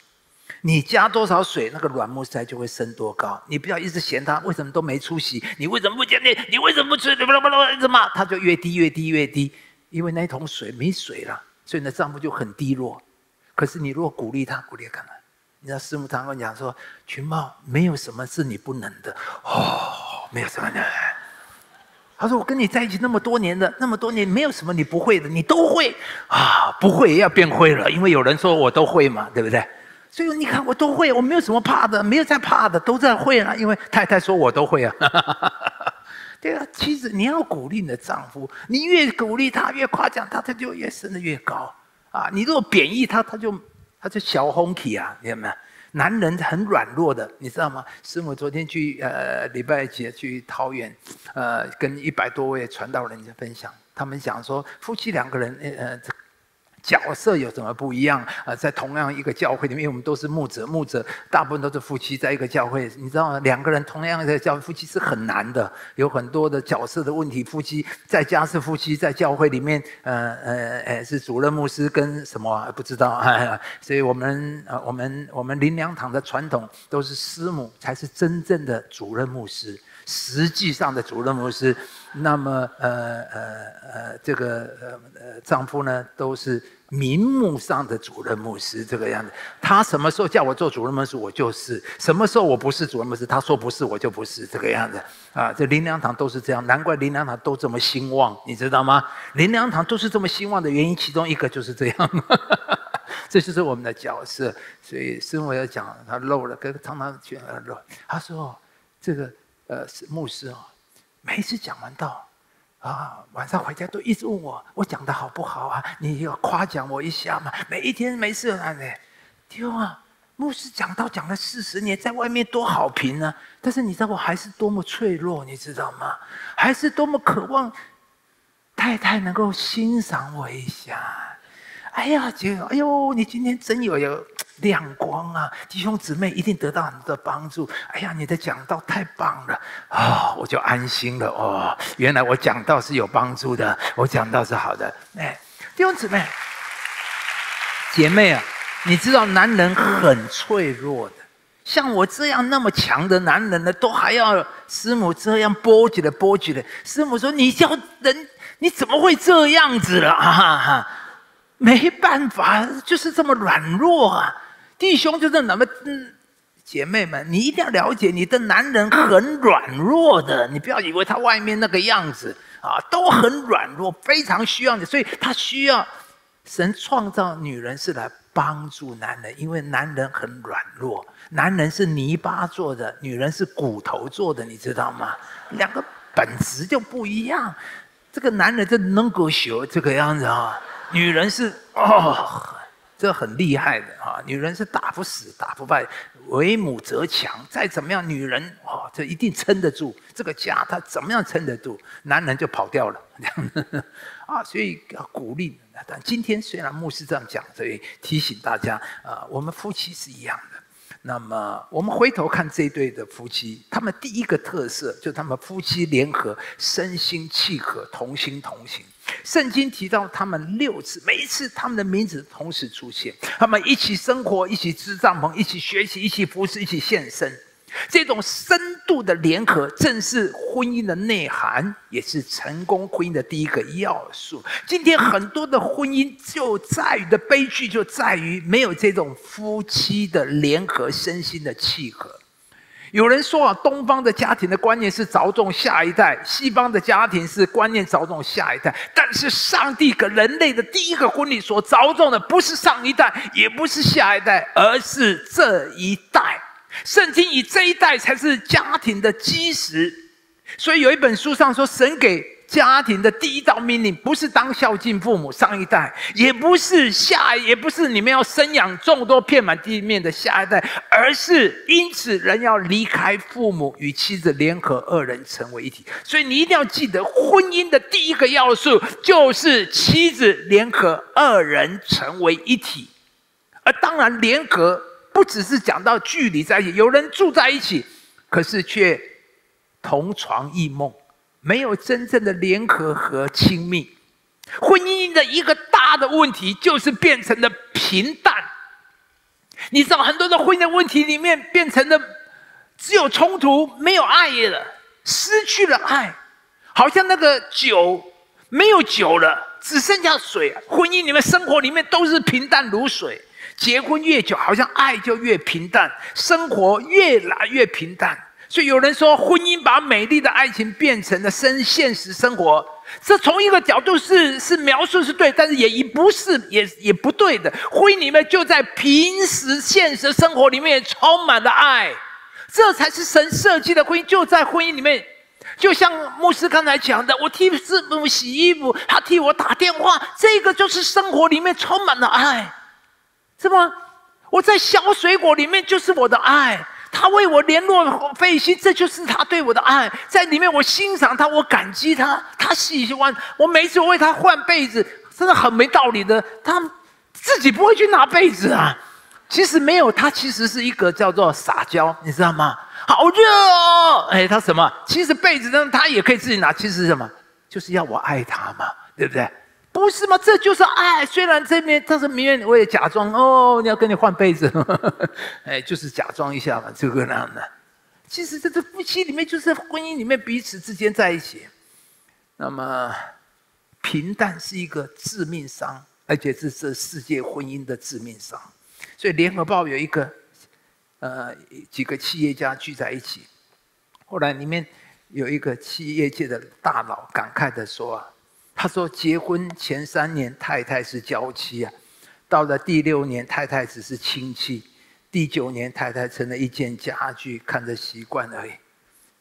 你加多少水，那个软木塞就会升多高。你不要一直嫌它为什么都没出息，你为什么不坚定？你为什么不吃？你不不不一直骂，他就越低越低越低，因为那一桶水没水了，所以你的丈夫就很低落。可是你如果鼓励他，鼓励看看，你知道师母常跟我讲说，群茂没有什么是你不能的哦，没有什么的。他说：“我跟你在一起那么多年的，那么多年没有什么你不会的，你都会啊！不会也要变会了，因为有人说我都会嘛，对不对？所以你看我都会，我没有什么怕的，没有在怕的，都在会了。因为太太说我都会啊，对啊。妻子你要鼓励你的丈夫，你越鼓励他，越夸奖他，他就越升得越高啊！你如果贬义他，他就他就小红起啊，明白没有？”男人很软弱的，你知道吗？师母昨天去呃礼拜几去桃园，呃跟一百多位传道人家分享，他们讲说夫妻两个人呃。角色有什么不一样啊？在同样一个教会里面，因为我们都是牧者，牧者大部分都是夫妻在一个教会。你知道？两个人同样的教夫妻是很难的，有很多的角色的问题。夫妻在家是夫妻，在教会里面，呃呃呃，是主任牧师跟什么不知道。所以我们呃我们我们林良堂的传统都是师母才是真正的主任牧师，实际上的主任牧师。那么呃呃呃，这个呃呃丈夫呢都是。名目上的主任牧师这个样子，他什么时候叫我做主任牧师，我就是；什么时候我不是主任牧师，他说不是，我就不是这个样子。啊，这林良堂都是这样，难怪林良堂都这么兴旺，你知道吗？林良堂都是这么兴旺的原因，其中一个就是这样。这就是我们的角色。所以师母要讲，他漏了，跟常常讲漏。他说：“这个呃，牧师哦，每次讲完道。”啊，晚上回家都一直问我，我讲的好不好啊？你要夸奖我一下嘛。每一天没事啊，呢，丢啊，牧师讲道讲了四十年，在外面多好评呢。但是你知道我还是多么脆弱，你知道吗？还是多么渴望太太能够欣赏我一下。哎呀，姐，哎呦，你今天真有有亮光啊！弟兄姊妹一定得到很多帮助。哎呀，你的讲道太棒了啊！我就安心了哦。原来我讲道是有帮助的，我讲道是好的。哎，弟兄姊妹、姐妹啊！你知道男人很脆弱的，像我这样那么强的男人呢，都还要师母这样波及的波及的。师母说：“你叫人，你怎么会这样子了？”哈哈，没办法，就是这么软弱啊！弟兄就是那么，嗯，姐妹们，你一定要了解，你的男人很软弱的，你不要以为他外面那个样子啊，都很软弱，非常需要你，所以他需要神创造女人是来。帮助男人，因为男人很软弱，男人是泥巴做的，女人是骨头做的，你知道吗？两个本质就不一样。这个男人就能够学这个样子啊，女人是哦，这很厉害的啊，女人是打不死、打不败，为母则强。再怎么样，女人哦，这一定撑得住这个家，她怎么样撑得住？男人就跑掉了，这样啊，所以要鼓励。但今天虽然牧师这样讲，所以提醒大家啊，我们夫妻是一样的。那么我们回头看这一对的夫妻，他们第一个特色就他们夫妻联合，身心契合，同心同行。圣经提到他们六次，每一次他们的名字同时出现，他们一起生活，一起支帐篷，一起学习，一起服侍，一起献身。这种深度的联合，正是婚姻的内涵，也是成功婚姻的第一个要素。今天很多的婚姻就在于的悲剧，就在于没有这种夫妻的联合、身心的契合。有人说啊，东方的家庭的观念是着重下一代，西方的家庭是观念着重下一代。但是上帝给人类的第一个婚礼所着重的，不是上一代，也不是下一代，而是这一代。圣经以这一代才是家庭的基石，所以有一本书上说，神给家庭的第一道命令，不是当孝敬父母上一代，也不是下，也不是你们要生养众多遍满地面的下一代，而是因此人要离开父母，与妻子联合，二人成为一体。所以你一定要记得，婚姻的第一个要素就是妻子联合，二人成为一体，而当然联合。不只是讲到距离在一起，有人住在一起，可是却同床异梦，没有真正的联合和亲密。婚姻的一个大的问题就是变成了平淡。你知道，很多的婚姻的问题里面变成了只有冲突，没有爱了，失去了爱，好像那个酒没有酒了，只剩下水。婚姻里面、生活里面都是平淡如水。结婚越久，好像爱就越平淡，生活越来越平淡。所以有人说，婚姻把美丽的爱情变成了生现实生活。这从一个角度是是描述是对，但是也也不是也也不对的。婚姻里面就在平时现实生活里面充满了爱，这才是神设计的婚姻。就在婚姻里面，就像牧师刚才讲的，我替师母洗衣服，他替我打电话，这个就是生活里面充满了爱。是吗？我在小水果里面就是我的爱，他为我联络费心，这就是他对我的爱。在里面我欣赏他，我感激他，他喜欢我。每次为他换被子，真的很没道理的。他自己不会去拿被子啊。其实没有，他其实是一个叫做撒娇，你知道吗？好热哦！哎，他什么？其实被子呢，他也可以自己拿。其实什么？就是要我爱他嘛，对不对？不是吗？这就是爱。虽然这边他是明面，我也假装哦，你要跟你换被子，哎，就是假装一下嘛，这个那样的。其实这这夫妻里面，就是婚姻里面彼此之间在一起。那么平淡是一个致命伤，而且是这世界婚姻的致命伤。所以联合报有一个呃几个企业家聚在一起，后来里面有一个企业界的大佬感慨的说啊。他说：“结婚前三年，太太是娇妻啊；到了第六年，太太只是亲戚；第九年，太太成了一件家具，看着习惯而已。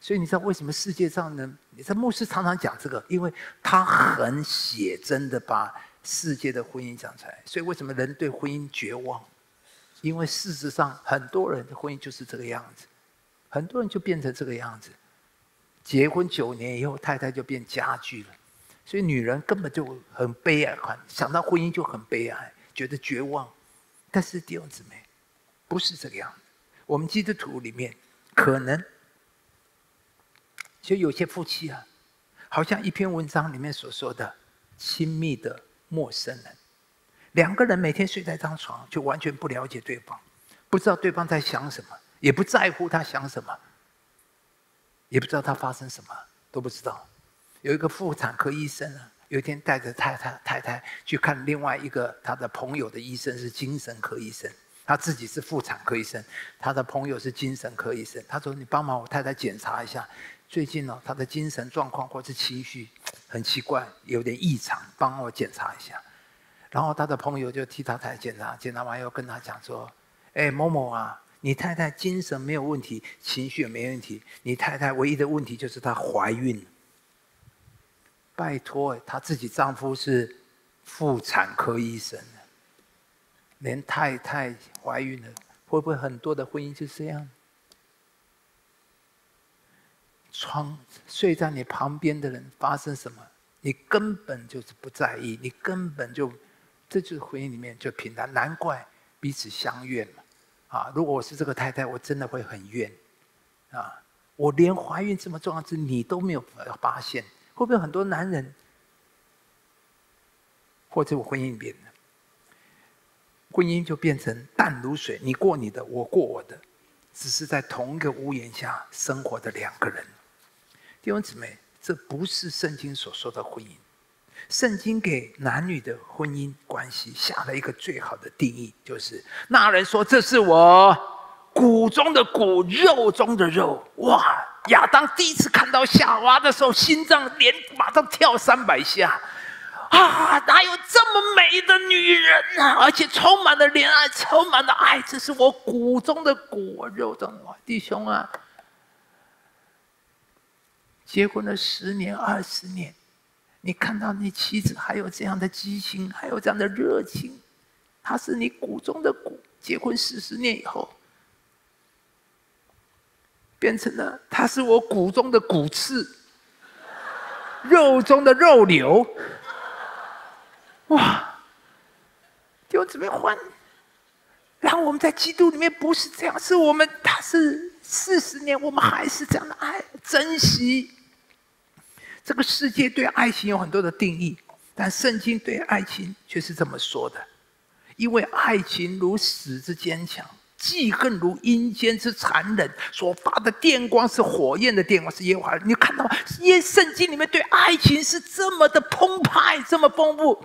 所以你知道为什么世界上呢？你在牧师常常讲这个，因为他很写真的把世界的婚姻讲出来。所以为什么人对婚姻绝望？因为事实上，很多人的婚姻就是这个样子，很多人就变成这个样子。结婚九年以后，太太就变家具了，所以女人根本就很悲哀，想到婚姻就很悲哀，觉得绝望。但是弟兄姊妹，不是这个样子。我们基督徒里面，可能就有些夫妻啊，好像一篇文章里面所说的亲密的陌生人，两个人每天睡在一张床，就完全不了解对方，不知道对方在想什么，也不在乎他想什么，也不知道他发生什么，都不知道。有一个妇产科医生啊。有一天带着太太太太去看另外一个他的朋友的医生是精神科医生，他自己是妇产科医生，他的朋友是精神科医生。他说：“你帮忙我太太检查一下，最近呢他的精神状况或是情绪很奇怪，有点异常，帮我检查一下。”然后他的朋友就替他太太检查，检查完又跟他讲说：“哎，某某啊，你太太精神没有问题，情绪也没问题，你太太唯一的问题就是她怀孕。”拜托，她自己丈夫是妇产科医生，连太太怀孕了，会不会很多的婚姻就这样？床睡在你旁边的人发生什么，你根本就是不在意，你根本就，这就是婚姻里面就平淡，难怪彼此相怨嘛。啊，如果我是这个太太，我真的会很怨，啊，我连怀孕这么重要事你都没有发现。会不会很多男人，或者我婚姻里面，婚姻就变成淡如水，你过你的，我过我的，只是在同一个屋檐下生活的两个人。弟兄姊妹，这不是圣经所说的婚姻。圣经给男女的婚姻关系下了一个最好的定义，就是那人说：“这是我骨中的骨，肉中的肉。”哇！亚当第一次看到夏娃的时候，心脏连马上跳三百下，啊！哪有这么美的女人啊？而且充满了怜爱，充满了爱，这是我骨中的骨，肉中的弟兄啊！结婚了十年、二十年，你看到你妻子还有这样的激情，还有这样的热情，她是你骨中的骨。结婚四十年以后。变成了，他是我骨中的骨刺，肉中的肉瘤。哇！就怎么换？然后我们在基督里面不是这样，是我们他是四十年，我们还是这样的爱，珍惜。这个世界对爱情有很多的定义，但圣经对爱情却是这么说的：因为爱情如死之坚强。记恨如阴间之残忍，所发的电光是火焰的电光，是耶和华。你看到吗？耶圣经里面对爱情是这么的澎湃，这么丰富。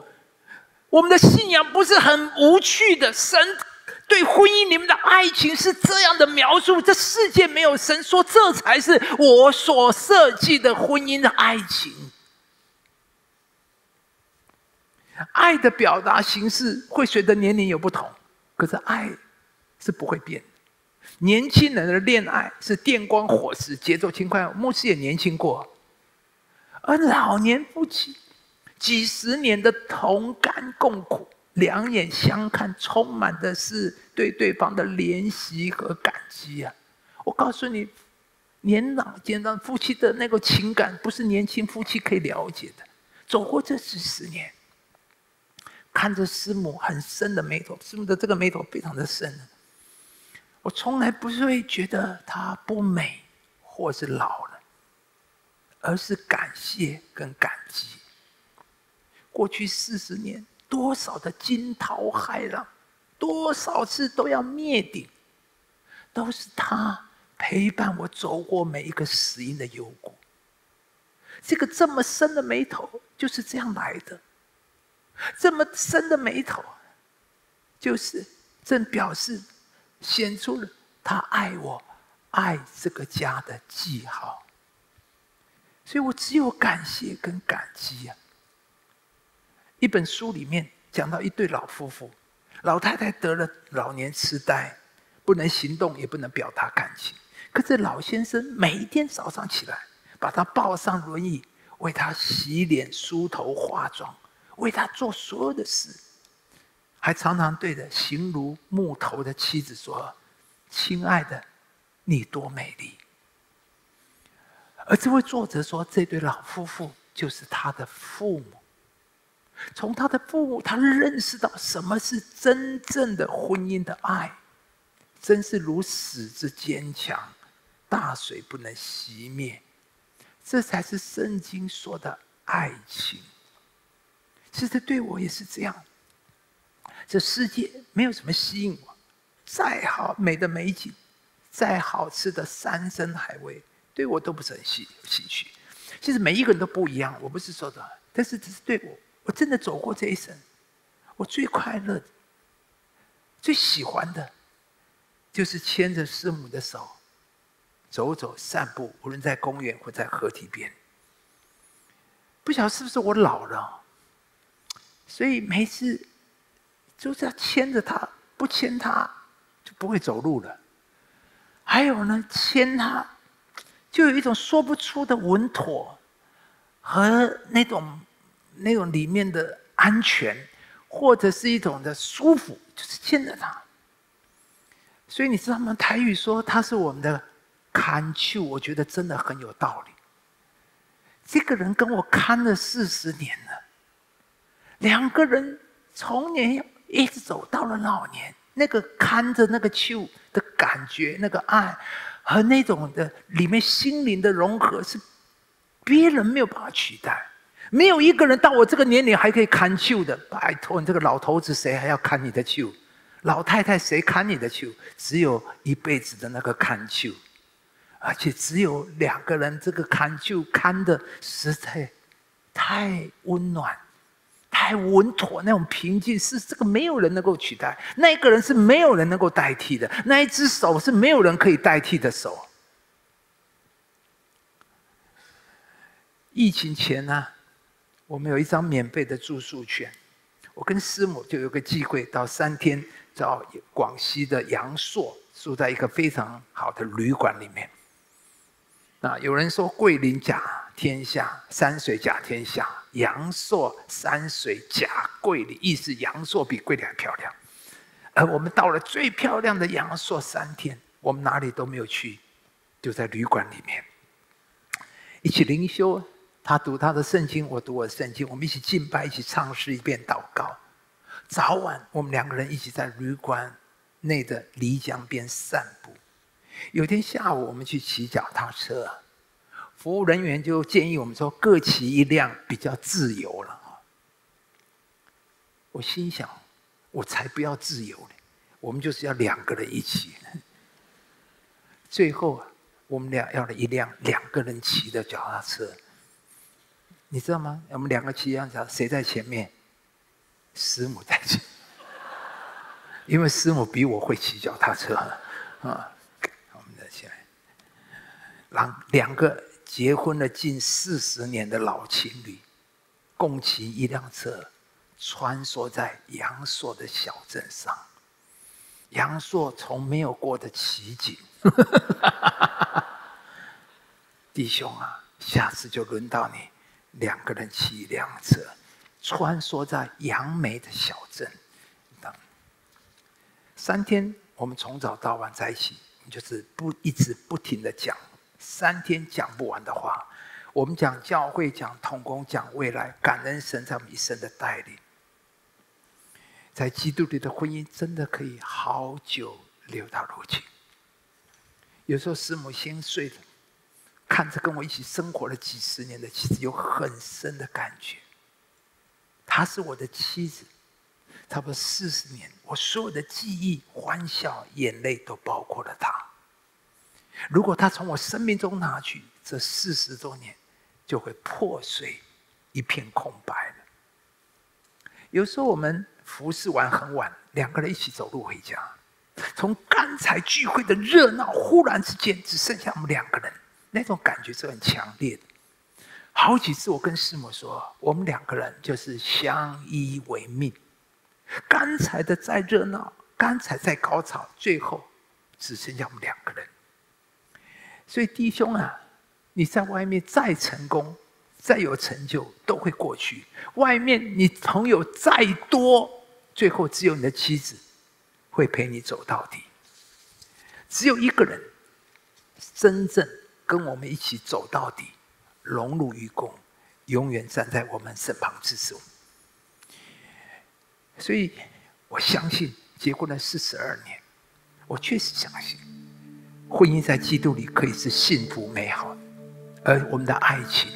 我们的信仰不是很无趣的，神对婚姻里面的爱情是这样的描述：这世界没有神说，这才是我所设计的婚姻的爱情。爱的表达形式会随着年龄有不同，可是爱。是不会变的。年轻人的恋爱是电光火石，节奏轻快。牧师也年轻过，而老年夫妻几十年的同甘共苦，两眼相看，充满的是对对方的怜惜和感激啊！我告诉你，年老见到夫妻的那个情感，不是年轻夫妻可以了解的。走过这几十年，看着师母很深的眉头，师母的这个眉头非常的深。我从来不是会觉得她不美，或是老了，而是感谢跟感激。过去四十年，多少的惊涛骇浪，多少次都要灭顶，都是他陪伴我走过每一个死因的幽谷。这个这么深的眉头就是这样来的，这么深的眉头，就是正表示。显出了他爱我、爱这个家的记号，所以我只有感谢跟感激呀。一本书里面讲到一对老夫妇，老太太得了老年痴呆，不能行动，也不能表达感情。可是老先生每一天早上起来，把她抱上轮椅，为她洗脸、梳头、化妆，为她做所有的事。还常常对着形如木头的妻子说：“亲爱的，你多美丽。”而这位作者说，这对老夫妇就是他的父母。从他的父母，他认识到什么是真正的婚姻的爱，真是如死之坚强，大水不能熄灭。这才是圣经说的爱情。其实对我也是这样。这世界没有什么吸引我，再好美的美景，再好吃的山珍海味。对我都不是很兴兴趣。其实每一个人都不一样，我不是说的，但是只是对我，我真的走过这一生，我最快乐、最喜欢的，就是牵着师母的手，走走散步，无论在公园或在河堤边。不晓得是不是我老了，所以每次就是要牵着他，不牵他就不会走路了。还有呢，牵他。就有一种说不出的稳妥，和那种那种里面的安全，或者是一种的舒服，就是牵着他。所以你知道吗？台语说他是我们的看丘，我觉得真的很有道理。这个人跟我看了四十年了，两个人从年一直走到了老年，那个看着那个丘的感觉，那个爱。和那种的里面心灵的融合是别人没有办法取代，没有一个人到我这个年龄还可以看球的。拜托，你这个老头子谁还要看你的球？老太太谁看你的球？只有一辈子的那个看球，而且只有两个人这个看球看的实在太温暖。还稳妥，那种平静是这个没有人能够取代，那一个人是没有人能够代替的，那一只手是没有人可以代替的手。疫情前呢，我们有一张免费的住宿券，我跟师母就有个机会到三天到广西的阳朔，住在一个非常好的旅馆里面。啊有人说桂林甲天下，山水甲天下。阳朔山水甲桂林，意思阳朔比桂林还漂亮。而我们到了最漂亮的阳朔三天，我们哪里都没有去，就在旅馆里面一起灵修。他读他的圣经，我读我的圣经，我们一起敬拜，一起唱诗，一遍祷告。早晚我们两个人一起在旅馆内的漓江边散步。有天下午，我们去骑脚踏车。服务人员就建议我们说：“各骑一辆比较自由了。”我心想：“我才不要自由呢！我们就是要两个人一起。”最后啊，我们俩要了一辆两个人骑的脚踏车。你知道吗？我们两个骑一辆脚，谁在前面？师母在前，因为师母比我会骑脚踏车啊。我们在前，两两个。结婚了近四十年的老情侣，共骑一辆车，穿梭在阳朔的小镇上。阳朔从没有过的奇景，弟兄啊，下次就轮到你两个人骑一辆车，穿梭在杨梅的小镇。三天，我们从早到晚在一起，就是不一直不停的讲。三天讲不完的话，我们讲教会，讲同工，讲未来，感恩神在我们一生的带领。在基督里的婚姻，真的可以好久留到如今。有时候师母心碎了，看着跟我一起生活了几十年的妻子，有很深的感觉。她是我的妻子，差不多四十年，我所有的记忆、欢笑、眼泪，都包括了她。如果他从我生命中拿去，这四十多年就会破碎，一片空白了。有时候我们服侍完很晚，两个人一起走路回家，从刚才聚会的热闹，忽然之间只剩下我们两个人，那种感觉是很强烈的。好几次我跟师母说，我们两个人就是相依为命。刚才的再热闹，刚才再高潮，最后只剩下我们两个人。所以弟兄啊，你在外面再成功、再有成就，都会过去；外面你朋友再多，最后只有你的妻子会陪你走到底。只有一个人真正跟我们一起走到底，荣辱与共，永远站在我们身旁支持。所以我相信，结婚了四十二年，我确实相信，婚姻在基督里可以是幸福美好，而我们的爱情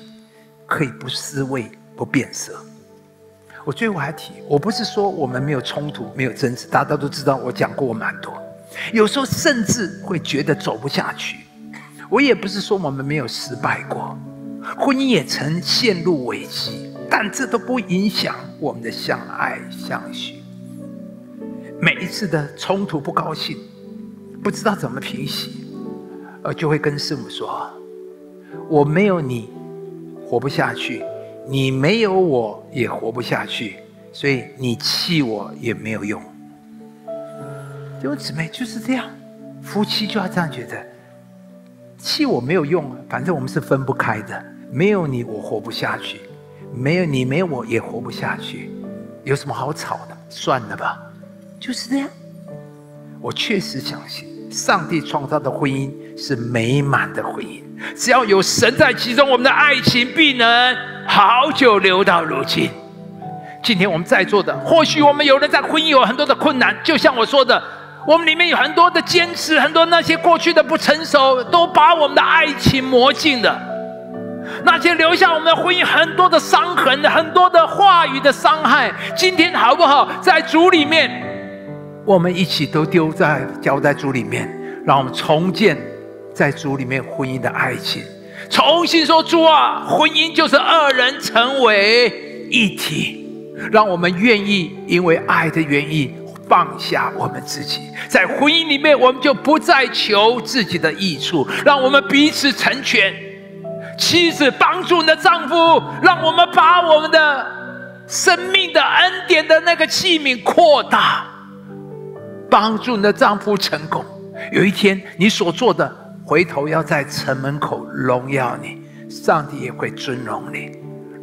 可以不失味、不变色。我最后还提，我不是说我们没有冲突、没有争执，大家都知道，我讲过我蛮多。有时候甚至会觉得走不下去。我也不是说我们没有失败过，婚姻也曾陷入危机，但这都不影响我们的相爱相许。每一次的冲突、不高兴，不知道怎么平息，呃，就会跟师母说：“我没有你，活不下去。”你没有我也活不下去，所以你气我也没有用。弟兄姊妹就是这样，夫妻就要这样觉得，气我没有用，反正我们是分不开的。没有你我活不下去，没有你没有我也活不下去，有什么好吵的？算了吧，就是这样。我确实相信，上帝创造的婚姻是美满的婚姻。只要有神在其中，我们的爱情必能好久留到如今。今天我们在座的，或许我们有人在婚姻有很多的困难，就像我说的，我们里面有很多的坚持，很多那些过去的不成熟，都把我们的爱情磨尽了。那些留下我们的婚姻很多的伤痕，很多的话语的伤害，今天好不好？在主里面，我们一起都丢在交在主里面，让我们重建。在主里面，婚姻的爱情，重新说主啊，婚姻就是二人成为一体，让我们愿意因为爱的原因放下我们自己，在婚姻里面，我们就不再求自己的益处，让我们彼此成全。妻子帮助你的丈夫，让我们把我们的生命的恩典的那个器皿扩大，帮助你的丈夫成功。有一天，你所做的。回头要在城门口荣耀你，上帝也会尊荣你。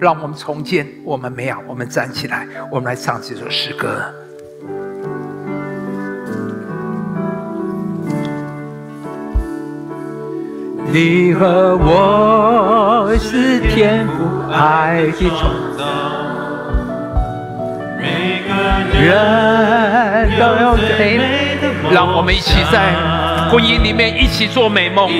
让我们重建我们没有，我们站起来，我们来唱这首诗歌。你和我是天父爱的创造，每个人都有最美的梦让我们一起在。婚姻里面一起做美梦，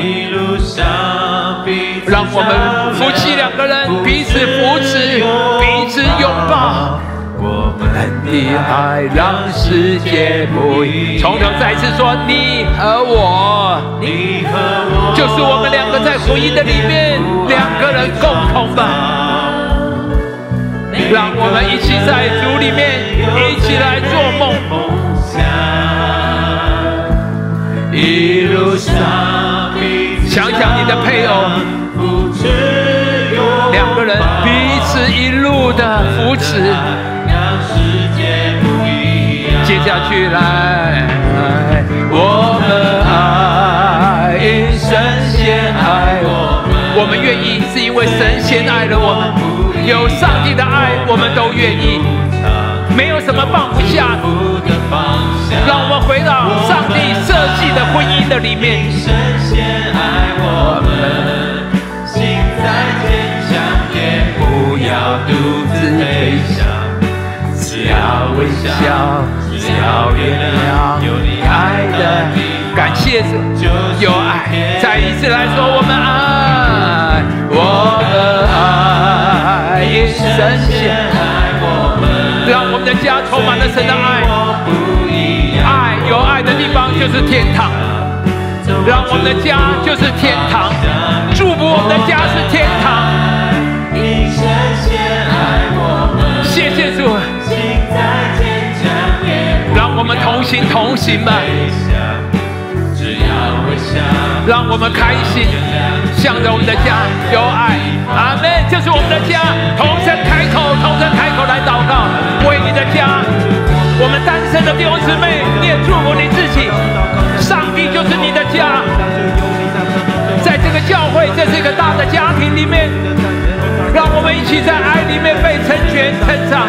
让我们夫妻两个人彼此扶持，彼此拥抱。我们的爱让世界不一样。从头再次说，你和我，你和我，就是我们两个在婚姻的里面，两个人共同的。让我们一起在主里面一起来做梦。梦想一路上，想想你的配偶，两个人彼此一路的扶持。接下去来，我们爱，神先爱我们，我们愿意是因为神先爱了我们，有上帝的爱，我们都愿意，没有什么放不下。让我们回到上帝设计的婚姻的里面。我们，心再坚强也不要独自飞翔，只要微笑，只要原谅，有你爱的感谢主，有爱。再一次来说，我们爱，神先爱我们，让我们的家充满了神的爱。爱有爱的地方就是天堂，让我们的家就是天堂，祝福我们的家是天堂。谢谢主，让我们同行同行吧，让我们开心，向着我们的家有爱。阿门，这是我们的家，同为你的家。我们单身的弟兄姊妹，你也祝福你自己。上帝就是你的家，在这个教会，在这个大的家庭里面，让我们一起在爱里面被成全、成长。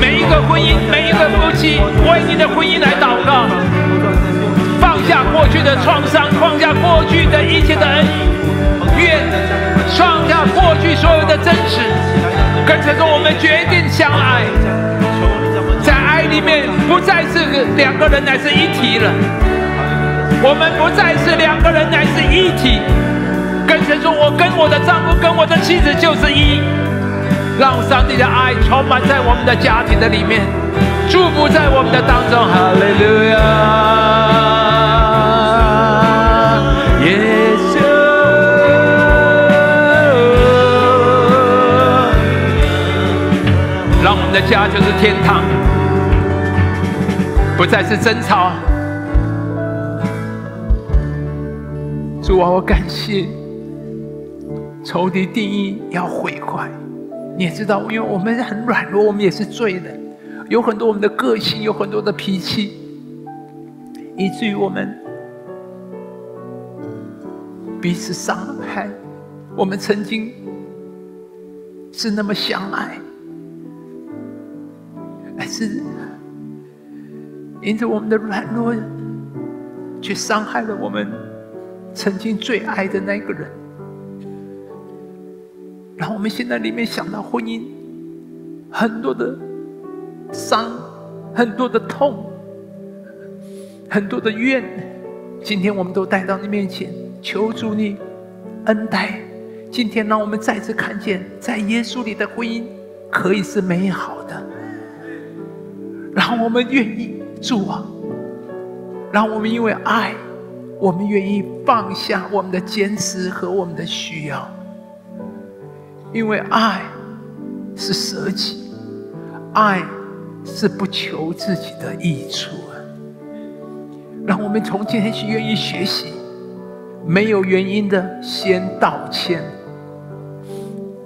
每一个婚姻，每一个夫妻为你的婚姻来祷告，放下过去的创伤，放下过去的一切的恩怨，放下过去所有的真实，跟着说，我们决定相爱，在爱里面不再是两个人，乃是一体了。我们不再是两个人，乃是一体。跟神说，我跟我的丈夫，跟我的妻子就是一。让上帝的爱充满在我们的家庭的里面，祝福在我们的当中。哈利路亚，家就是天堂，不再是争吵。主啊，我感谢仇敌定义要毁坏。你也知道，因为我们很软弱，我们也是罪人，有很多我们的个性，有很多的脾气，以至于我们彼此伤害。我们曾经是那么相爱，还是因着我们的软弱，去伤害了我们曾经最爱的那个人。然后我们现在里面想到婚姻，很多的伤，很多的痛，很多的怨，今天我们都带到你面前，求主你恩待。今天让我们再次看见，在耶稣里的婚姻可以是美好的。让我们愿意主啊，然后我们因为爱，我们愿意放下我们的坚持和我们的需要。因为爱是舍己，爱是不求自己的益处啊！让我们从今天起愿意学习，没有原因的先道歉。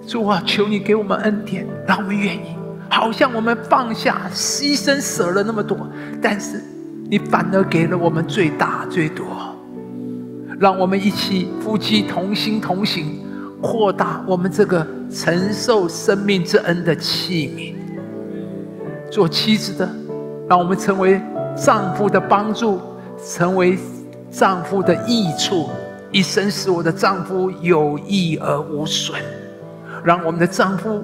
主啊，求你给我们恩典，让我们愿意，好像我们放下、牺牲、舍了那么多，但是你反而给了我们最大、最多。让我们一起夫妻同心同行。扩大我们这个承受生命之恩的器皿，做妻子的，让我们成为丈夫的帮助，成为丈夫的益处，一生使我的丈夫有益而无损。让我们的丈夫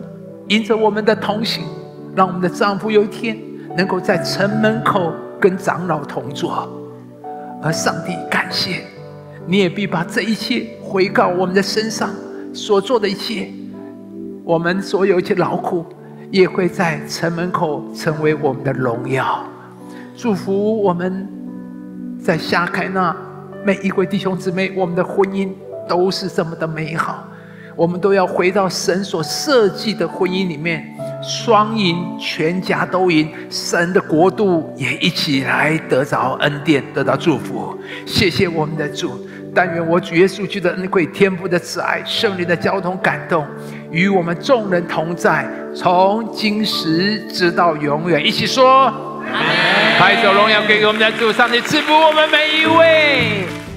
迎着我们的同行，让我们的丈夫有一天能够在城门口跟长老同坐。而上帝感谢，你也必把这一切回告我们的身上。所做的一切，我们所有一切劳苦，也会在城门口成为我们的荣耀。祝福我们在下开那每一位弟兄姊妹，我们的婚姻都是这么的美好。我们都要回到神所设计的婚姻里面，双赢，全家都赢，神的国度也一起来得着恩典，得到祝福。谢谢我们的主。但愿我主耶稣基督的恩惠、天父的慈爱、圣灵的交通感动，与我们众人同在，从今时直到永远。一起说，拍手荣耀给我们的主上帝赐福我们每一位。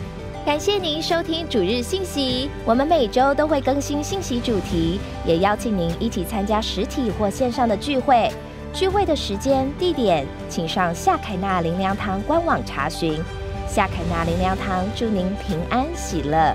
感谢您收听主日信息，我们每周都会更新信息主题，也邀请您一起参加实体或线上的聚会。聚会的时间、地点，请上夏凯纳灵粮堂官网查询。夏凯纳灵粮堂祝您平安喜乐。